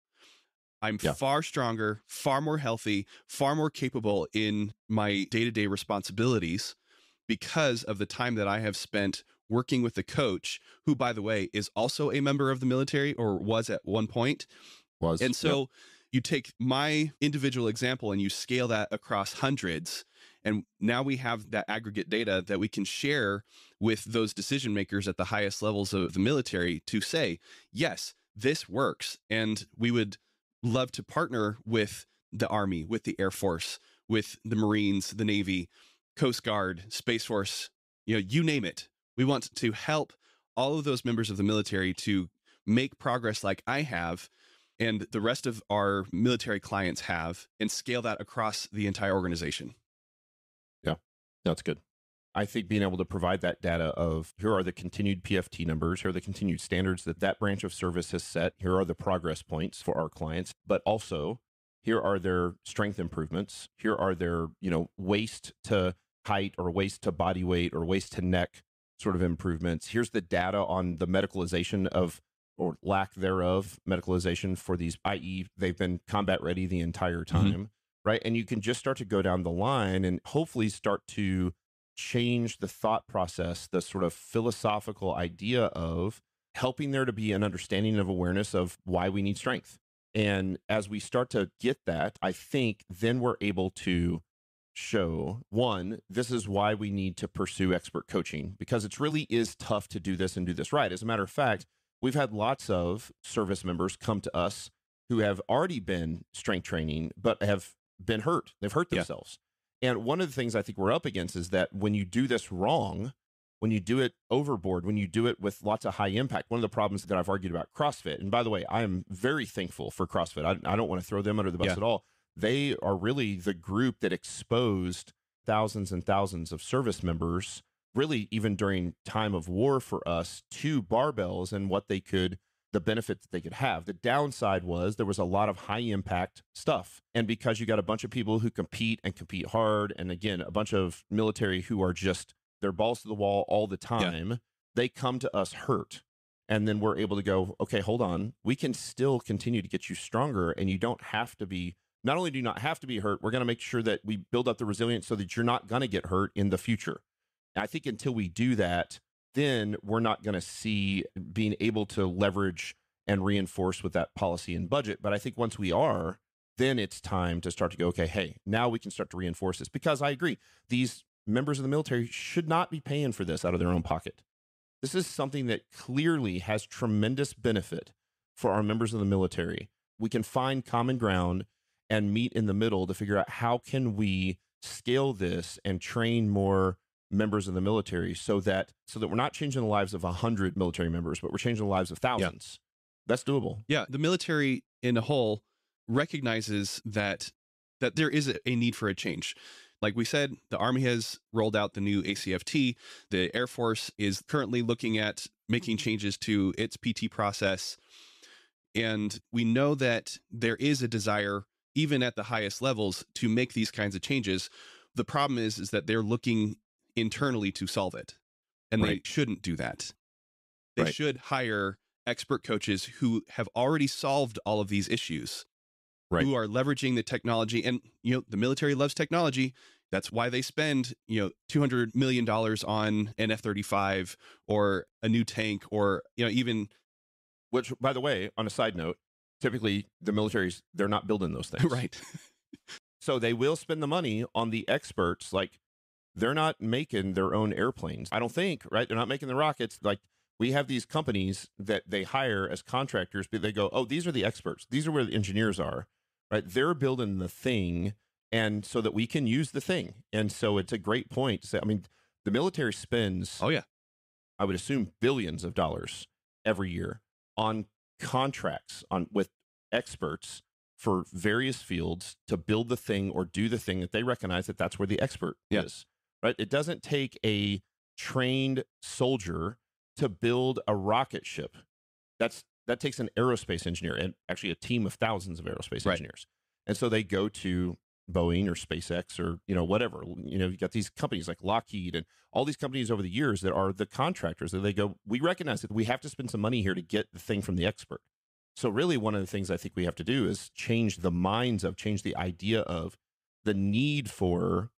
S2: I'm
S4: Yeah.
S2: far stronger, far more healthy, far more capable in my day to day responsibilities because of the time that I have spent working with the coach who, by the way, is also a member of the military or was at one point.
S4: Was
S2: And
S4: yep.
S2: so you take my individual example and you scale that across hundreds. And now we have that aggregate data that we can share with those decision makers at the highest levels of the military to say, yes, this works. And we would love to partner with the Army, with the Air Force, with the Marines, the Navy, Coast Guard, Space Force, you know, you name it. We want to help all of those members of the military to make progress like I have and the rest of our military clients have and scale that across the entire organization.
S4: Yeah, that's good. I think being able to provide that data of here are the continued PFT numbers, here are the continued standards that that branch of service has set, here are the progress points for our clients, but also here are their strength improvements, here are their, you know, waist to height or waist to body weight or waist to neck sort of improvements. Here's the data on the medicalization of or lack thereof medicalization for these i.e. they've been combat ready the entire mm-hmm. time right? And you can just start to go down the line and hopefully start to change the thought process, the sort of philosophical idea of helping there to be an understanding of awareness of why we need strength. And as we start to get that, I think then we're able to show one, this is why we need to pursue expert coaching because it really is tough to do this and do this right. As a matter of fact, we've had lots of service members come to us who have already been strength training, but have been hurt. They've hurt themselves. And one of the things I think we're up against is that when you do this wrong, when you do it overboard, when you do it with lots of high impact, one of the problems that I've argued about CrossFit, and by the way, I am very thankful for CrossFit. I, I don't want to throw them under the bus
S2: Yeah.
S4: at all. They are really the group that exposed thousands and thousands of service members, really even during time of war for us, to barbells and what they could the benefit that they could have. The downside was there was a lot of high impact stuff. And because you got a bunch of people who compete and compete hard, and again, a bunch of military who are just their balls to the wall all the time, they come to us hurt. And then we're able to go, okay, hold on. We can still continue to get you stronger. And you don't have to be, not only do you not have to be hurt, we're going to make sure that we build up the resilience so that you're not going to get hurt in the future. And I think until we do that, then we're not going to see being able to leverage and reinforce with that policy and budget. But I think once we are, then it's time to start to go, okay, hey, now we can start to reinforce this. Because I agree, these members of the military should not be paying for this out of their own pocket. This is something that clearly has tremendous benefit for our members of the military. We can find common ground and meet in the middle to figure out how can we scale this and train more members of the military so that so that we're not changing the lives of 100 military members but we're changing the lives of thousands that's doable
S2: Yeah, the military in a whole recognizes that that there is a, a need for a change. Like we said, the Army has rolled out the new ACFT. The Air Force is currently looking at making changes to its PT process. And we know that there is a desire, even at the highest levels, to make these kinds of changes. The problem is, is that they're looking internally to solve it. And they shouldn't do that. They
S4: Right.
S2: should hire expert coaches who have already solved all of these issues
S4: Right.
S2: who are leveraging the technology and you know the military loves technology that's why they spend you know 200 million dollars on an F35 or a new tank or you know even
S4: which by the way on a side note typically the militaries they're not building those things
S2: right
S4: so they will spend the money on the experts like they're not making their own airplanes. I don't think right they're not making the rockets. Like we have these companies that they hire as contractors but they go oh these are the experts. These are where the engineers are right? They're building the thing and so that we can use the thing. And so it's a great point to say i mean the military spends
S2: oh yeah.
S4: I would assume billions of dollars every year on contracts on with experts for various fields to build the thing or do the thing that they recognize that that's where the expert
S2: Yeah.
S4: is. Right? It doesn't take a trained soldier to build a rocket ship. That's that takes an aerospace engineer and actually a team of thousands of aerospace
S2: Right.
S4: engineers. And so they go to Boeing or SpaceX or you know whatever. You know, you got these companies like Lockheed and all these companies over the years that are the contractors that they go, we recognize that we have to spend some money here to get the thing from the expert. So really one of the things I think we have to do is change the minds of change the idea of the need for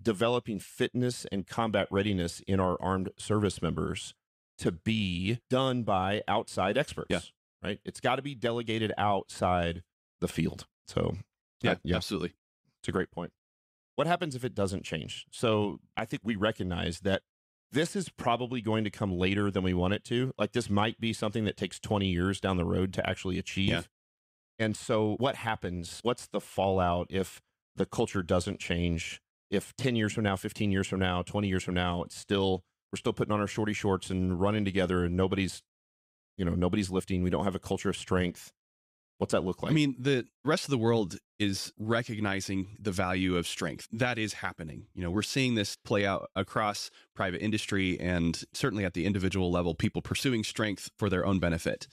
S4: developing fitness and combat readiness in our armed service members to be done by outside experts.
S2: Yeah.
S4: Right? It's got to be delegated outside the field. So
S2: Yeah,
S4: uh, yeah,
S2: absolutely.
S4: it's a great point. What happens if it doesn't change? So I think we recognize that this is probably going to come later than we want it to. Like this might be something that takes 20 years down the road to actually achieve.
S2: Yeah.
S4: And so what happens? What's the fallout if the culture doesn't change? If 10 years from now, 15 years from now, 20 years from now, it's still we're still putting on our shorty shorts and running together and nobody's you know, nobody's lifting, we don't have a culture of strength. What's that look like?
S2: I mean, the rest of the world is recognizing the value of strength. That is happening. You know, we're seeing this play out across private industry and certainly at the individual level, people pursuing strength for their own benefit.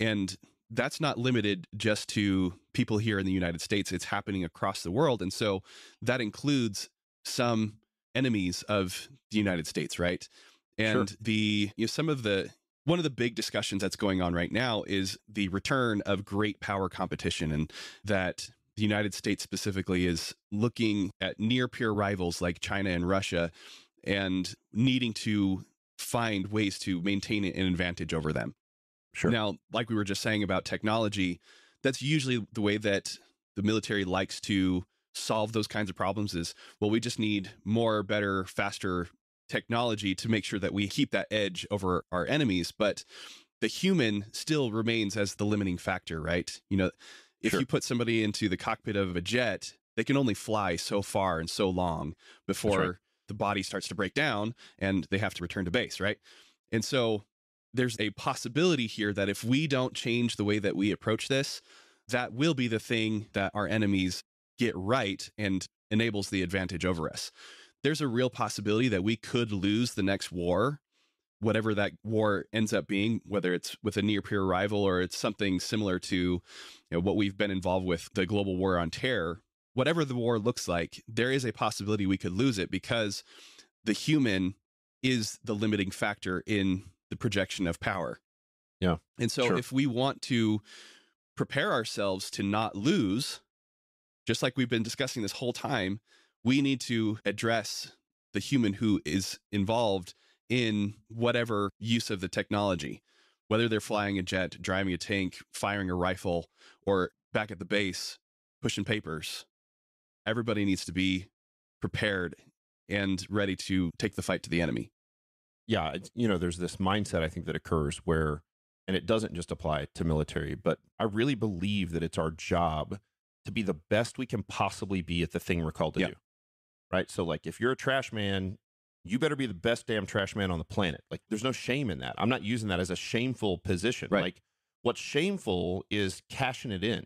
S2: And that's not limited just to people here in the United States. It's happening across the world. And so that includes some enemies of the United States, right? And the you know some of the one of the big discussions that's going on right now is the return of great power competition and that the United States specifically is looking at near peer rivals like China and Russia and needing to find ways to maintain an advantage over them.
S4: Sure.
S2: Now, like we were just saying about technology, that's usually the way that the military likes to solve those kinds of problems is well, we just need more, better, faster technology to make sure that we keep that edge over our enemies. But the human still remains as the limiting factor, right? You know, if
S4: Sure.
S2: you put somebody into the cockpit of a jet, they can only fly so far and so long before
S4: right.
S2: the body starts to break down and they have to return to base, right? And so there's a possibility here that if we don't change the way that we approach this, that will be the thing that our enemies get right and enables the advantage over us. There's a real possibility that we could lose the next war, whatever that war ends up being, whether it's with a near peer rival or it's something similar to you know, what we've been involved with the global war on terror. Whatever the war looks like, there is a possibility we could lose it because the human is the limiting factor in the projection of power.
S4: Yeah,
S2: And so
S4: sure.
S2: if we want to prepare ourselves to not lose, just like we've been discussing this whole time, we need to address the human who is involved in whatever use of the technology, whether they're flying a jet, driving a tank, firing a rifle, or back at the base pushing papers. Everybody needs to be prepared and ready to take the fight to the enemy.
S4: Yeah, you know, there's this mindset I think that occurs where, and it doesn't just apply to military, but I really believe that it's our job to be the best we can possibly be at the thing we're called to
S2: Yeah.
S4: do. Right. So, like, if you're a trash man, you better be the best damn trash man on the planet. Like, there's no shame in that. I'm not using that as a shameful position.
S2: Right.
S4: Like, what's shameful is cashing it in,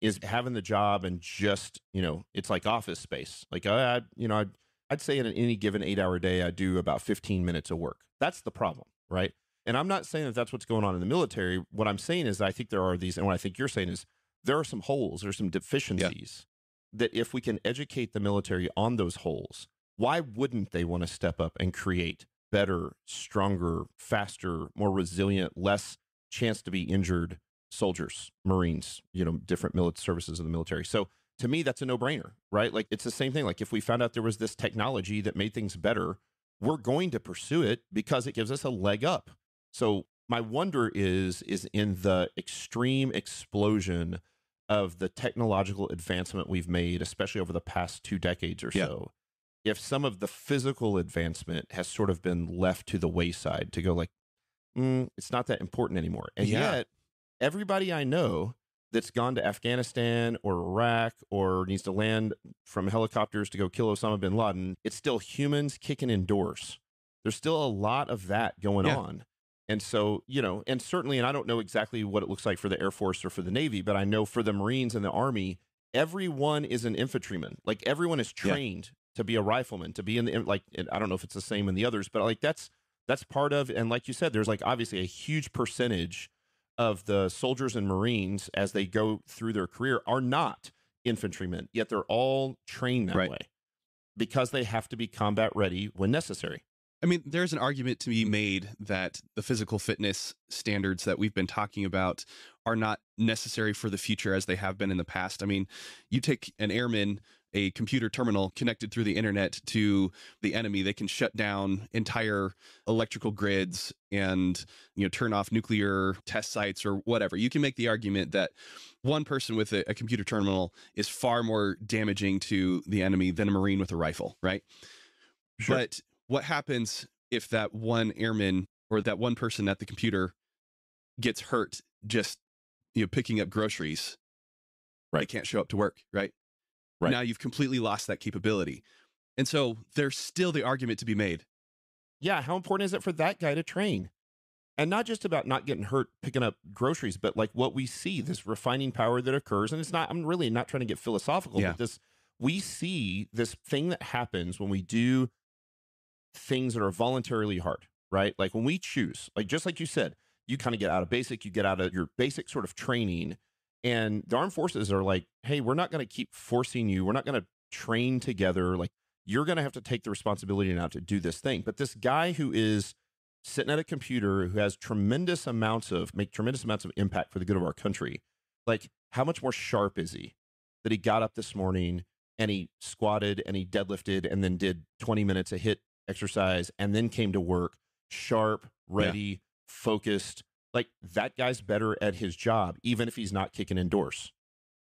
S4: is having the job and just, you know, it's like office space. Like, I, I you know, I'd, I'd say in any given eight hour day, I do about 15 minutes of work. That's the problem, right? And I'm not saying that that's what's going on in the military. What I'm saying is, I think there are these, and what I think you're saying is, there are some holes, there's some deficiencies that if we can educate the military on those holes, why wouldn't they want to step up and create better, stronger, faster, more resilient, less chance to be injured soldiers, Marines, you know, different military services of the military? So to me, that's a no brainer, right? Like it's the same thing. Like if we found out there was this technology that made things better, we're going to pursue it because it gives us a leg up. So my wonder is is in the extreme explosion of the technological advancement we've made, especially over the past two decades or
S2: Yeah.
S4: so, if some of the physical advancement has sort of been left to the wayside to go like, mm, it's not that important anymore. And
S2: Yeah.
S4: yet, everybody I know that's gone to Afghanistan or Iraq or needs to land from helicopters to go kill Osama bin Laden, it's still humans kicking in doors. There's still a lot of that going
S2: Yeah.
S4: on. And so, you know, and certainly, and I don't know exactly what it looks like for the Air Force or for the Navy, but I know for the Marines and the Army, everyone is an infantryman. Like everyone is
S2: Yeah.
S4: trained to be a rifleman, to be in the like. I don't know if it's the same in the others, but like that's that's part of. And like you said, there's like obviously a huge percentage of the soldiers and Marines as they go through their career are not infantrymen, yet they're all trained that
S2: Right.
S4: way because they have to be combat ready when necessary.
S2: I mean, there's an argument to be made that the physical fitness standards that we've been talking about are not necessary for the future as they have been in the past. I mean, you take an airman, a computer terminal connected through the internet to the enemy, they can shut down entire electrical grids and, you know, turn off nuclear test sites or whatever. You can make the argument that one person with a, a computer terminal is far more damaging to the enemy than a marine with a rifle, right? Sure. But what happens if that one airman or that one person at the computer gets hurt just you know picking up groceries? They
S4: Right.
S2: can't show up to work, right?
S4: Right.
S2: Now you've completely lost that capability. And so there's still the argument to be made.
S4: yeah, how important is it for that guy to train? And not just about not getting hurt picking up groceries, but like what we see, this refining power that occurs. And it's not, I'm really not trying to get philosophical,
S2: Yeah.
S4: but this, we see this thing that happens when we do things that are voluntarily hard, right? Like when we choose, like just like you said, you kind of get out of basic, you get out of your basic sort of training. And the armed forces are like, hey, we're not going to keep forcing you. We're not going to train together. Like, you're going to have to take the responsibility now to do this thing. But this guy who is sitting at a computer who has tremendous amounts of make tremendous amounts of impact for the good of our country, like how much more sharp is he that he got up this morning and he squatted and he deadlifted and then did 20 minutes of HIIT exercise and then came to work sharp, ready, focused. Like that guy's better at his job, even if he's not kicking indoors.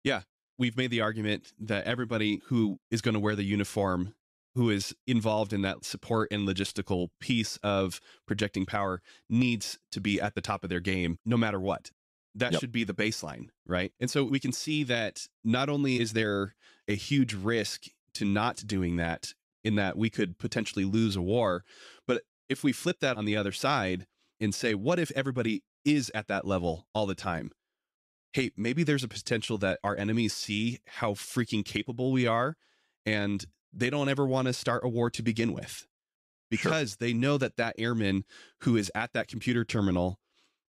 S4: Yeah.
S2: We've made the argument that everybody who is going to wear the uniform who is involved in that support and logistical piece of projecting power needs to be at the top of their game no matter what. That
S4: Yep.
S2: should be the baseline, right? And so we can see that not only is there a huge risk to not doing that, in that we could potentially lose a war, but if we flip that on the other side and say, what if everybody is at that level all the time? Hey, maybe there's a potential that our enemies see how freaking capable we are and they don't ever want to start a war to begin with because they know that that airman who is at that computer terminal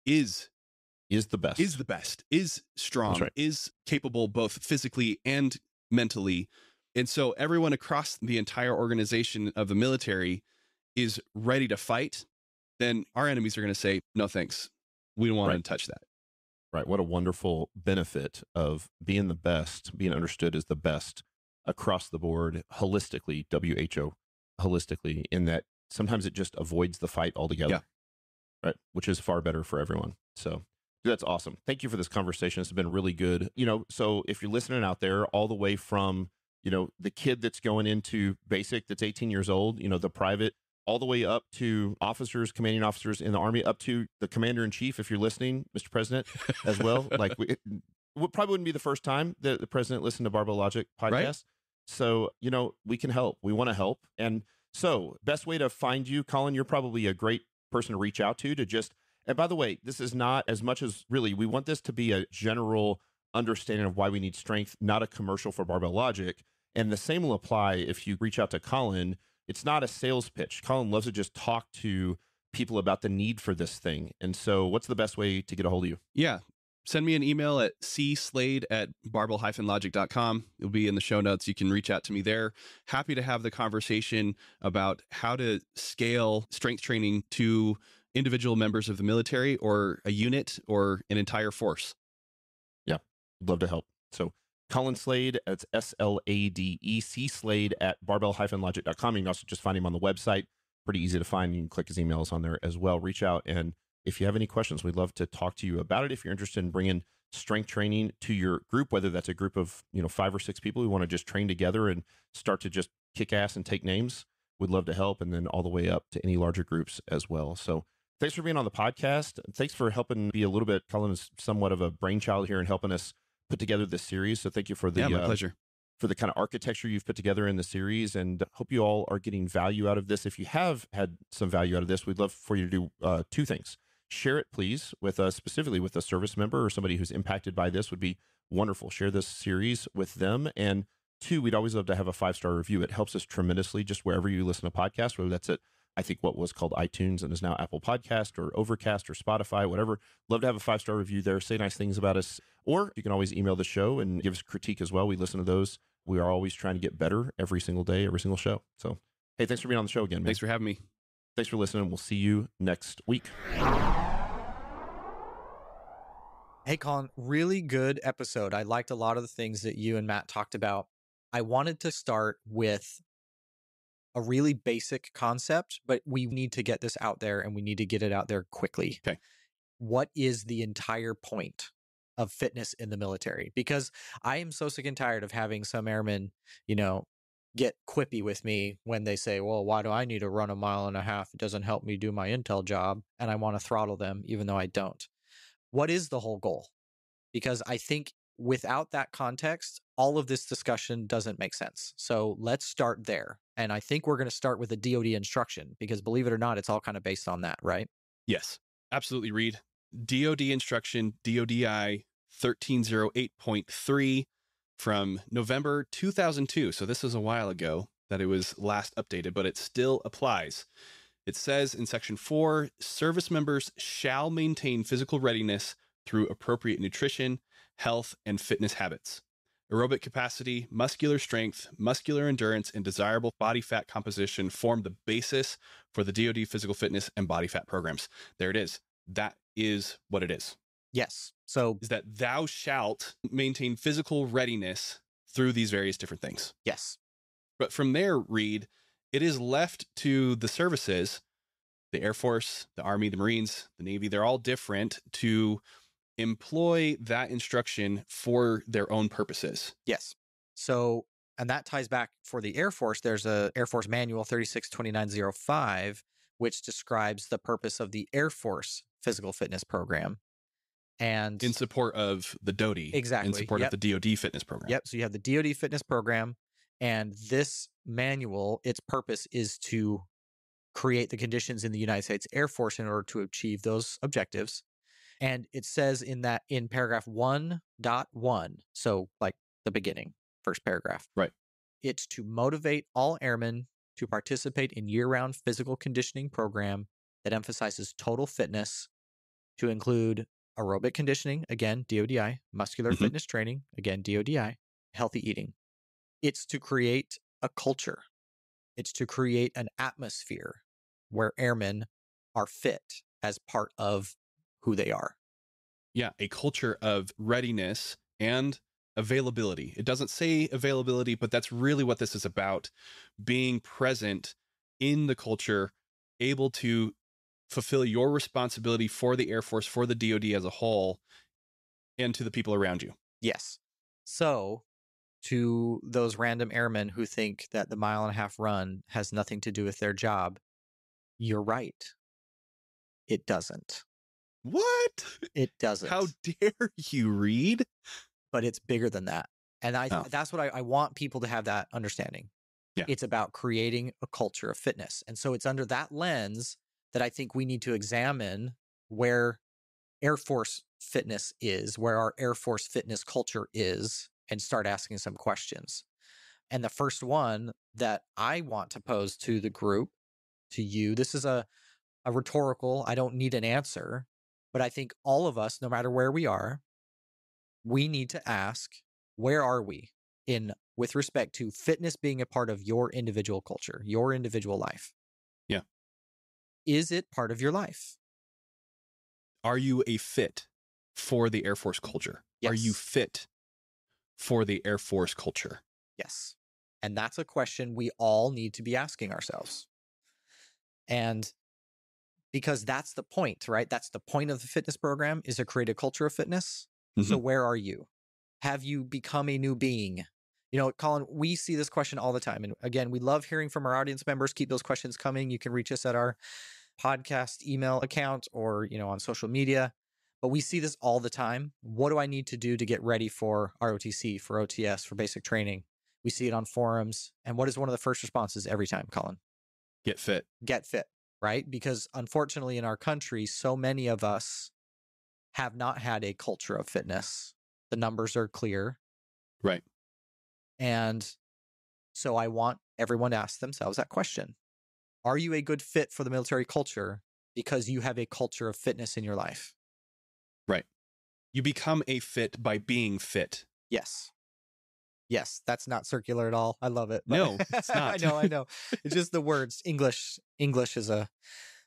S2: is
S4: Is the best.
S2: is the best, is strong,
S4: right.
S2: is capable both physically and mentally. And so everyone across the entire organization of the military is ready to fight, then our enemies are going to say, no thanks. We don't want
S4: Right.
S2: to touch that.
S4: Right. What a wonderful benefit of being the best, being understood as the best across the board, holistically, WHO, holistically, in that sometimes it just avoids the fight altogether.
S2: Yeah.
S4: Right. Which is far better for everyone. So that's awesome. Thank you for this conversation. It's been really good. You know, so if you're listening out there, all the way from, you know, the kid that's going into basic that's 18 years old, you know, the private all the way up to officers, commanding officers in the army, up to the commander in chief, if you're listening, Mr. President, as well. like, we, it probably wouldn't be the first time that the president listened to Barbell Logic podcast.
S2: Right.
S4: So, you know, we can help. We want to help. And so, best way to find you, Colin, you're probably a great person to reach out to to just, and by the way, this is not as much as really, we want this to be a general understanding of why we need strength, not a commercial for Barbell Logic. And the same will apply if you reach out to Colin. It's not a sales pitch. Colin loves to just talk to people about the need for this thing. And so, what's the best way to get a hold of you?
S2: Yeah. Send me an email at cslade at barbell-logic.com. It'll be in the show notes. You can reach out to me there. Happy to have the conversation about how to scale strength training to individual members of the military or a unit or an entire force. Yeah.
S4: Love to help. So Colin Slade, it's S L A D E C Slade at barbell-logic.com. You can also just find him on the website. Pretty easy to find. You can click his emails on there as well. Reach out. And if you have any questions, we'd love to talk to you about it. If you're interested in bringing strength training to your group, whether that's a group of, you know, five or six people who want to just train together and start to just kick ass and take names, we'd love to help. And then all the way up to any larger groups as well. So thanks for being on the podcast. Thanks for helping be a little bit, Colin is somewhat of a brainchild here and helping us put together this series. So thank you for the
S2: yeah, my
S4: uh,
S2: pleasure.
S4: for the kind of architecture you've put together in the series, and hope you all are getting value out of this. If you have had some value out of this, we'd love for you to do uh, two things. Share it, please, with us specifically with a service member or somebody who's impacted by this. Would be wonderful. Share this series with them, and two, we'd always love to have a five star review. It helps us tremendously, just wherever you listen to podcasts, whether that's at I think what was called iTunes and is now Apple Podcast or Overcast or Spotify, whatever. Love to have a five star review there. Say nice things about us. Or you can always email the show and give us critique as well. We listen to those. We are always trying to get better every single day, every single show. So, hey, thanks for being on the show again. Man.
S2: Thanks for having me.
S4: Thanks for listening. We'll see you next week.
S3: Hey, Colin, really good episode. I liked a lot of the things that you and Matt talked about. I wanted to start with a really basic concept, but we need to get this out there and we need to get it out there quickly.
S2: Okay.
S3: What is the entire point of fitness in the military? Because I am so sick and tired of having some airmen, you know, get quippy with me when they say, Well, why do I need to run a mile and a half? It doesn't help me do my intel job. And I want to throttle them, even though I don't. What is the whole goal? Because I think without that context, all of this discussion doesn't make sense. So let's start there. And I think we're going to start with a DoD instruction because believe it or not, it's all kind of based on that, right?
S2: Yes, absolutely. Read DoD instruction, DoDI 1308.3 from November 2002. So this is a while ago that it was last updated, but it still applies. It says in section four service members shall maintain physical readiness through appropriate nutrition, health, and fitness habits. Aerobic capacity, muscular strength, muscular endurance, and desirable body fat composition form the basis for the DoD physical fitness and body fat programs. There it is. That is what it is.
S3: Yes. So,
S2: Is that thou shalt maintain physical readiness through these various different things.
S3: yes.
S2: But from there, Reed, it is left to the services, the Air Force, the Army, the Marines, the Navy, they're all different to employ that instruction for their own purposes.
S3: Yes. So, and that ties back for the Air Force. There's a Air Force Manual 362905, which describes the purpose of the Air Force physical fitness program. And
S2: In support of the DoD.
S3: Exactly,
S2: In support
S3: yep.
S2: of the DoD fitness program.
S3: Yep. So you have the DoD fitness program, and this manual, its purpose is to create the conditions in the United States Air Force in order to achieve those objectives. And it says in that in paragraph 1.1, so like the beginning, first paragraph.
S2: Right.
S3: It's to motivate all airmen to participate in year-round physical conditioning program that emphasizes total fitness to include aerobic conditioning, again, DODI, muscular
S2: Mhm.
S3: fitness training, again, DODI, healthy eating. It's to create a culture. It's to create an atmosphere where airmen are fit as part of who they are.
S2: Yeah, a culture of readiness and availability. It doesn't say availability, but that's really what this is about being present in the culture, able to fulfill your responsibility for the Air Force, for the DoD as a whole, and to the people around you.
S3: Yes. So, to those random airmen who think that the mile and a half run has nothing to do with their job, you're right. It doesn't.
S2: What?
S3: It doesn't.
S2: How dare you Reed?
S3: but it's bigger than that. And I
S2: Oh.
S3: that's what I, I want people to have that understanding.
S2: Yeah.
S3: It's about creating a culture of fitness. And so it's under that lens that I think we need to examine where Air Force fitness is, where our Air Force fitness culture is, and start asking some questions. And the first one that I want to pose to the group, to you, this is a, a rhetorical, I don't need an answer, but I think all of us, no matter where we are, we need to ask where are we in with respect to fitness being a part of your individual culture, your individual life?
S2: Yeah.
S3: Is it part of your life?
S2: Are you a fit for the Air Force culture? Are you fit for the Air Force culture?
S3: Yes. And that's a question we all need to be asking ourselves. And because that's the point, right? That's the point of the fitness program is to create a culture of fitness. So mm-hmm. where are you? Have you become a new being? You know, Colin, we see this question all the time. And again, we love hearing from our audience members. Keep those questions coming. You can reach us at our podcast email account or, you know, on social media. But we see this all the time. What do I need to do to get ready for ROTC, for OTS, for basic training? We see it on forums. And what is one of the first responses every time, Colin?
S2: Get fit.
S3: Get fit, right? Because unfortunately, in our country, so many of us have not had a culture of fitness. The numbers are clear.
S2: Right.
S3: And so I want everyone to ask themselves that question Are you a good fit for the military culture because you have a culture of fitness in your life?
S2: Right. You become a fit by being fit.
S3: Yes. Yes, that's not circular at all. I love it.
S2: No, it's not.
S3: I know, I know. It's just the words. English English is a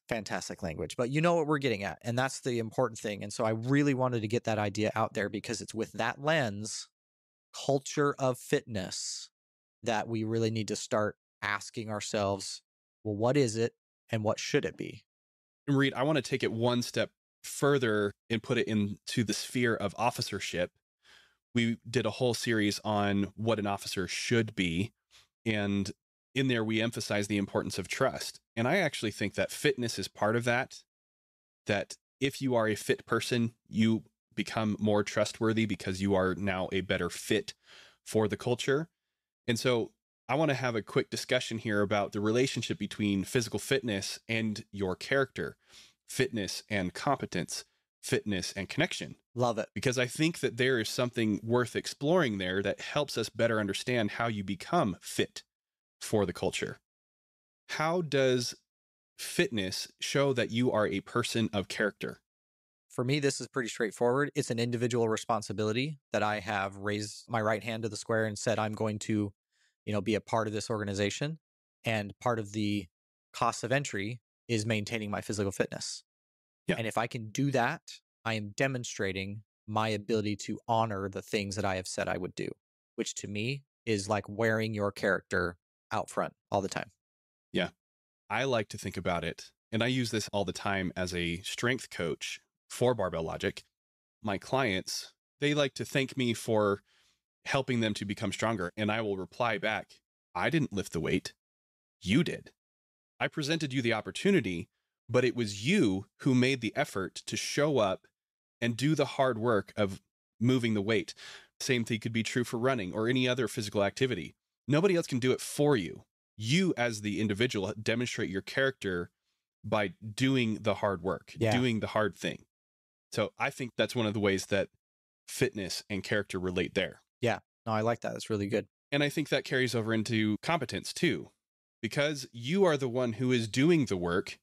S3: fantastic language, but you know what we're getting at, and that's the important thing. And so I really wanted to get that idea out there because it's with that lens, culture of fitness, that we really need to start asking ourselves, well, what is it and what should it be?
S2: And Reed, I want to take it one step further and put it into the sphere of officership. We did a whole series on what an officer should be. And in there, we emphasize the importance of trust. And I actually think that fitness is part of that. That if you are a fit person, you become more trustworthy because you are now a better fit for the culture. And so I want to have a quick discussion here about the relationship between physical fitness and your character, fitness and competence, fitness and connection,
S3: Love it.
S2: because I think that there is something worth exploring there that helps us better understand how you become fit for the culture. How does fitness show that you are a person of character?
S3: For me, this is pretty straightforward. It's an individual responsibility that I have raised my right hand to the square and said, I'm going to, you know, be a part of this organization. And part of the cost of entry is maintaining my physical fitness.
S2: Yeah.
S3: And if I can do that, I am demonstrating my ability to honor the things that I have said I would do, which to me is like wearing your character out front all the time. Yeah.
S2: I like to think about it, and I use this all the time as a strength coach for Barbell Logic. My clients, they like to thank me for helping them to become stronger. And I will reply back, I didn't lift the weight. You did. I presented you the opportunity, but it was you who made the effort to show up and do the hard work of moving the weight. Same thing could be true for running or any other physical activity. Nobody else can do it for you you as the individual demonstrate your character by doing the hard work,
S3: Yeah.
S2: doing the hard thing. So I think that's one of the ways that fitness and character relate there. Yeah.
S3: No, I like that. That's really good.
S2: And I think that carries over into competence too. Because you are the one who is doing the work,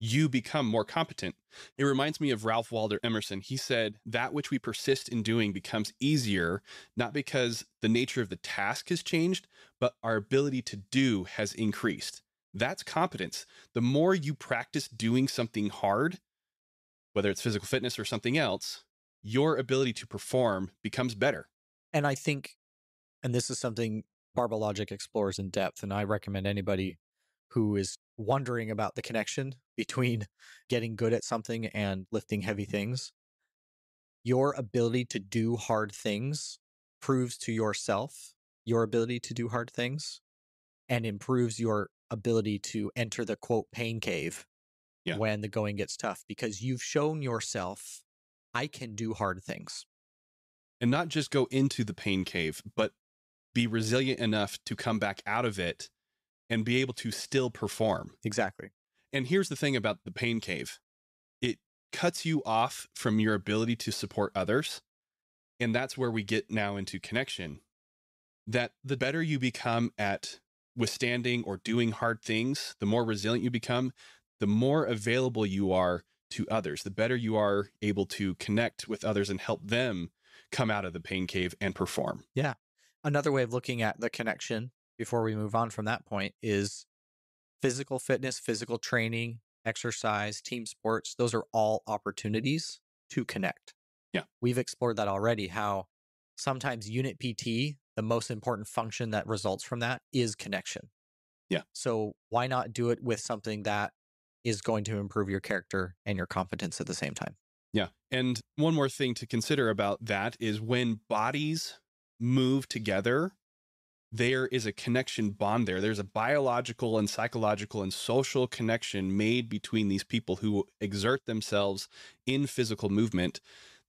S2: you become more competent. It reminds me of Ralph Waldo Emerson. He said, That which we persist in doing becomes easier, not because the nature of the task has changed, but our ability to do has increased. That's competence. The more you practice doing something hard, whether it's physical fitness or something else, your ability to perform becomes better.
S3: And I think, and this is something Barbell Logic explores in depth, and I recommend anybody who is wondering about the connection between getting good at something and lifting heavy things. Your ability to do hard things proves to yourself your ability to do hard things and improves your ability to enter the quote pain cave
S2: Yeah.
S3: when the going gets tough because you've shown yourself I can do hard things.
S2: and not just go into the pain cave, but be resilient enough to come back out of it and be able to still perform.
S3: Exactly.
S2: And here's the thing about the pain cave it cuts you off from your ability to support others. And that's where we get now into connection. That the better you become at withstanding or doing hard things, the more resilient you become, the more available you are to others, the better you are able to connect with others and help them come out of the pain cave and perform. Yeah.
S3: Another way of looking at the connection before we move on from that point is physical fitness, physical training, exercise, team sports. Those are all opportunities to connect.
S2: Yeah.
S3: We've explored that already, how sometimes unit PT, the most important function that results from that is connection.
S2: Yeah.
S3: So why not do it with something that is going to improve your character and your competence at the same time?
S2: Yeah. And one more thing to consider about that is when bodies move together, there is a connection bond there. There's a biological and psychological and social connection made between these people who exert themselves in physical movement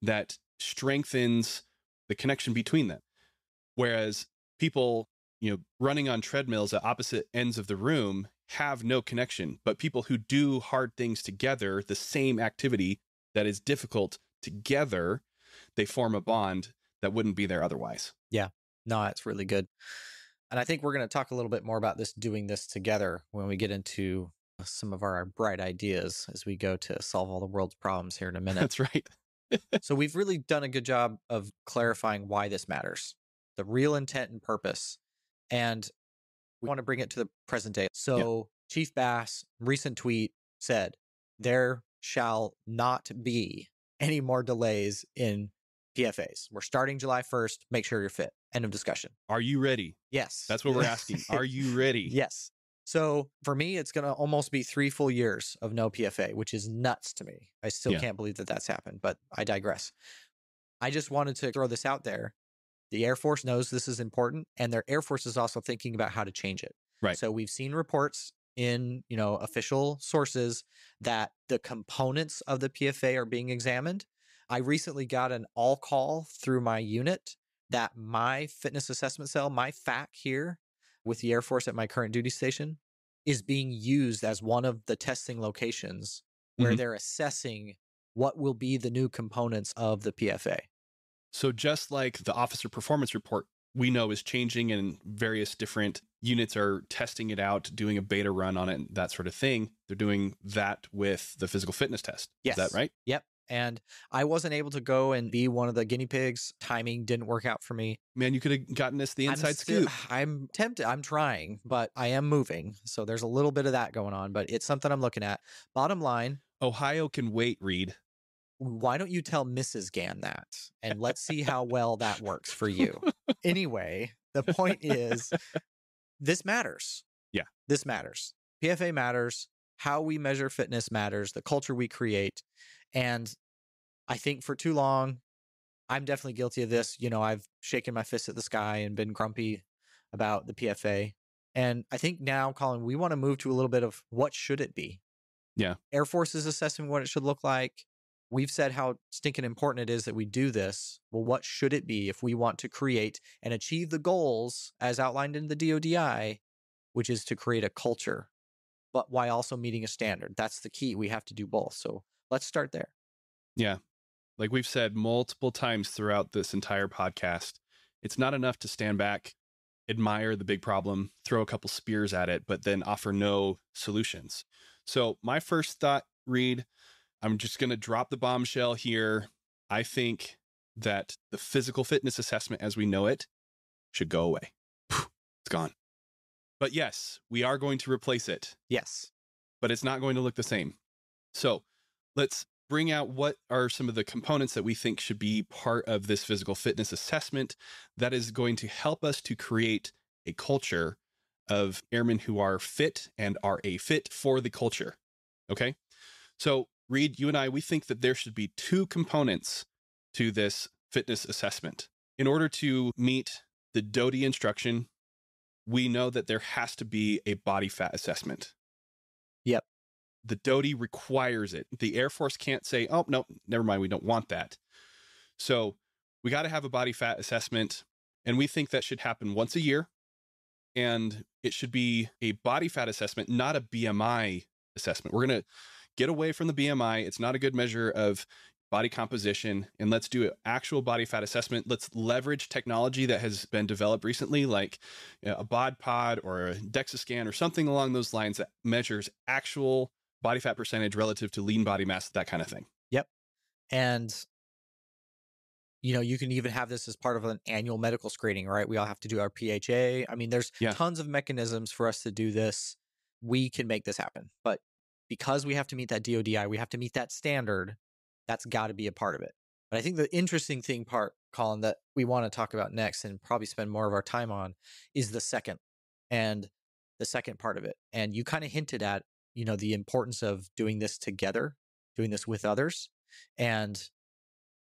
S2: that strengthens the connection between them. Whereas people, you know, running on treadmills at opposite ends of the room have no connection, but people who do hard things together, the same activity that is difficult together, they form a bond that wouldn't be there otherwise.
S3: No, it's really good. And I think we're going to talk a little bit more about this doing this together when we get into uh, some of our bright ideas as we go to solve all the world's problems here in a minute.
S2: That's right.
S3: so we've really done a good job of clarifying why this matters, the real intent and purpose. And we want to bring it to the present day. So. Chief Bass, recent tweet said, there shall not be any more delays in PFAs. We're starting July 1st. Make sure you're fit. End of discussion.
S2: Are you ready?
S3: Yes.
S2: That's what we're asking. Are you ready?
S3: yes. So for me, it's going to almost be three full years of no PFA, which is nuts to me. I still yeah. can't believe that that's happened, but I digress. I just wanted to throw this out there. The Air Force knows this is important, and their Air Force is also thinking about how to change it.
S2: Right.
S3: So we've seen reports in you know official sources that the components of the PFA are being examined. I recently got an all call through my unit that my fitness assessment cell, my FAC here, with the Air Force at my current duty station is being used as one of the testing locations where mm-hmm. they're assessing what will be the new components of the PFA.
S2: So, just like the officer performance report we know is changing and various different units are testing it out, doing a beta run on it, and that sort of thing, they're doing that with the physical fitness test.
S3: Yes.
S2: Is that right?
S3: Yep. And I wasn't able to go and be one of the guinea pigs. Timing didn't work out for me.
S2: Man, you could have gotten us the inside I'm still, scoop.
S3: I'm tempted. I'm trying, but I am moving. So there's a little bit of that going on, but it's something I'm looking at. Bottom line
S2: Ohio can wait, Reed.
S3: Why don't you tell Mrs. Gann that? And let's see how well that works for you. anyway, the point is this matters.
S2: Yeah.
S3: This matters. PFA matters. How we measure fitness matters. The culture we create. And I think for too long, I'm definitely guilty of this. You know, I've shaken my fist at the sky and been grumpy about the PFA. And I think now, Colin, we want to move to a little bit of what should it be?
S2: Yeah.
S3: Air Force is assessing what it should look like. We've said how stinking important it is that we do this. Well, what should it be if we want to create and achieve the goals as outlined in the DODI, which is to create a culture, but while also meeting a standard? That's the key. We have to do both. So let's start there.
S2: Yeah. Like we've said multiple times throughout this entire podcast, it's not enough to stand back, admire the big problem, throw a couple spears at it, but then offer no solutions. So, my first thought, Reed, I'm just going to drop the bombshell here. I think that the physical fitness assessment as we know it should go away. It's gone. But yes, we are going to replace it.
S3: Yes.
S2: But it's not going to look the same. So, let's bring out what are some of the components that we think should be part of this physical fitness assessment that is going to help us to create a culture of airmen who are fit and are a fit for the culture. Okay. So, Reed, you and I, we think that there should be two components to this fitness assessment. In order to meet the DODI instruction, we know that there has to be a body fat assessment.
S3: Yep
S2: the DODI requires it. The Air Force can't say, oh, no, never mind, we don't want that. So we got to have a body fat assessment. And we think that should happen once a year. And it should be a body fat assessment, not a BMI assessment. We're going to get away from the BMI. It's not a good measure of body composition and let's do an actual body fat assessment. Let's leverage technology that has been developed recently, like you know, a bod pod or a DEXA scan or something along those lines that measures actual body fat percentage relative to lean body mass, that kind of thing.
S3: Yep. And you know, you can even have this as part of an annual medical screening, right? We all have to do our PHA. I mean, there's yeah. tons of mechanisms for us to do this. We can make this happen. But because we have to meet that DODI, we have to meet that standard. That's got to be a part of it. But I think the interesting thing part, Colin, that we want to talk about next and probably spend more of our time on is the second and the second part of it. And you kind of hinted at you know the importance of doing this together doing this with others and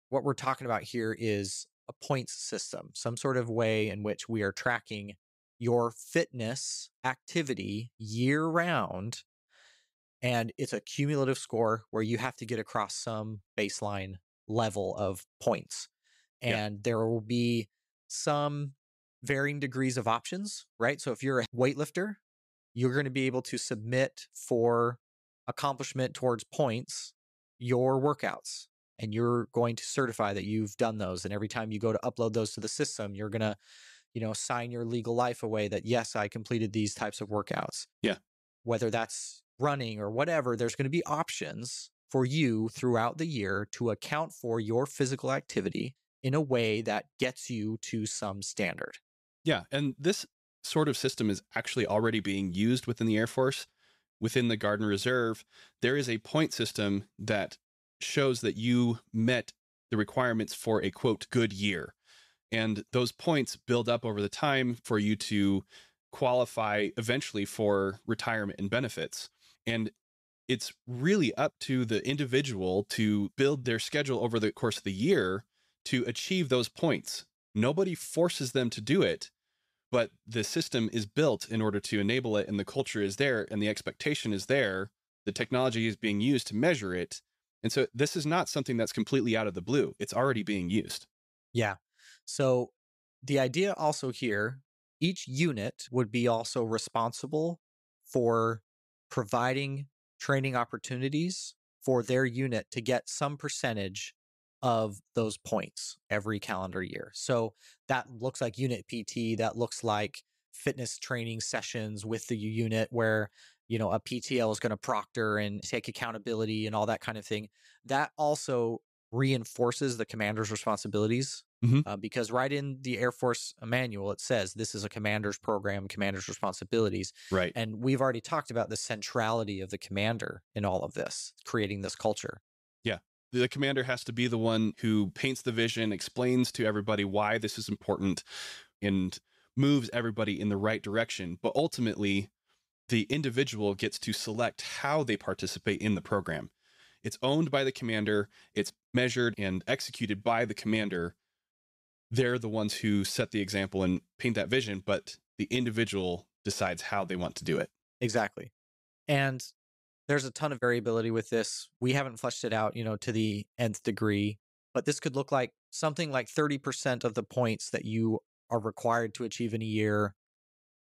S3: what we're talking about here is a points system some sort of way in which we are tracking your fitness activity year round and it's a cumulative score where you have to get across some baseline level of points and yeah. there will be some varying degrees of options right so if you're a weightlifter you're going to be able to submit for accomplishment towards points your workouts and you're going to certify that you've done those and every time you go to upload those to the system you're going to you know, sign your legal life away that, yes, I completed these types of workouts.
S2: Yeah.
S3: Whether that's running or whatever, there's going to be options for you throughout the year to account for your physical activity in a way that gets you to some standard.
S2: Yeah. And this sort of system is actually already being used within the Air Force. Within the Guard and Reserve, there is a point system that shows that you met the requirements for a quote good year. And those points build up over the time for you to qualify eventually for retirement and benefits. And it's really up to the individual to build their schedule over the course of the year to achieve those points. Nobody forces them to do it, but the system is built in order to enable it, and the culture is there, and the expectation is there. The technology is being used to measure it. And so this is not something that's completely out of the blue. It's already being used.
S3: Yeah. So the idea also here, each unit would be also responsible for providing training opportunities for their unit to get some percentage of those points every calendar year. So that looks like unit PT, that looks like fitness training sessions with the unit where you know a PTL is going to proctor and take accountability and all that kind of thing. That also reinforces the commander's responsibilities
S2: Mhm.
S3: uh, because right in the Air Force manual it says this is a commander's program, commander's responsibilities,
S2: Right.
S3: and we've already talked about the centrality of the commander in all of this, creating this culture. Yeah.
S2: The commander has to be the one who paints the vision, explains to everybody why this is important, and moves everybody in the right direction. But ultimately, the individual gets to select how they participate in the program. It's owned by the commander, it's measured and executed by the commander. They're the ones who set the example and paint that vision, but the individual decides how they want to do it.
S3: Exactly. And there's a ton of variability with this. We haven't fleshed it out, you know, to the nth degree, but this could look like something like 30% of the points that you are required to achieve in a year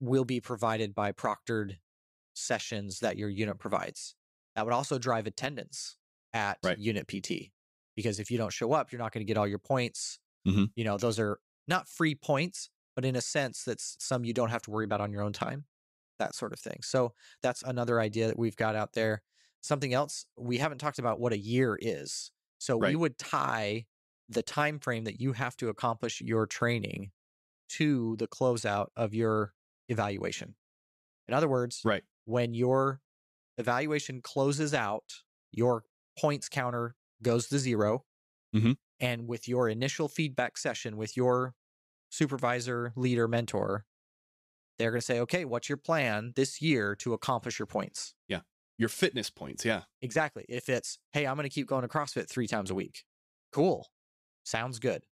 S3: will be provided by proctored sessions that your unit provides. That would also drive attendance at
S2: Right.
S3: unit PT because if you don't show up, you're not going to get all your points.
S2: Mhm.
S3: You know, those are not free points, but in a sense, that's some you don't have to worry about on your own time that sort of thing. So that's another idea that we've got out there. Something else we haven't talked about what a year is. So we would tie the time frame that you have to accomplish your training to the closeout of your evaluation. In other words,
S2: Right.
S3: when your evaluation closes out, your points counter goes to 0
S2: Mhm.
S3: And with your initial feedback session with your supervisor, leader, mentor, they're going to say, okay, what's your plan this year to accomplish your points? Yeah.
S2: Your fitness points, yeah.
S3: Exactly. If it's, hey, I'm going to keep going to CrossFit three times a week. Cool. Sounds good.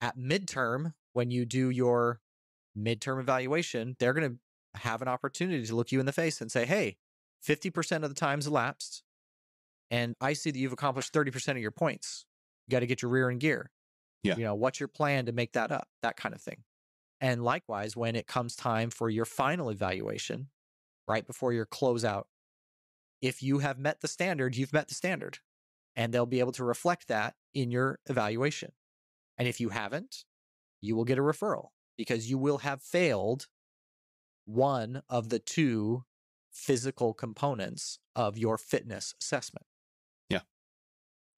S3: At midterm, when you do your midterm evaluation, they're going to have an opportunity to look you in the face and say, hey, 50% of the time's elapsed. And I see that you've accomplished 30% of your points. Got to get your rear in gear.
S2: Yeah.
S3: You know, what's your plan to make that up? That kind of thing. And likewise, when it comes time for your final evaluation, right before your closeout, if you have met the standard, you've met the standard. And they'll be able to reflect that in your evaluation. And if you haven't, you will get a referral because you will have failed one of the two physical components of your fitness assessment.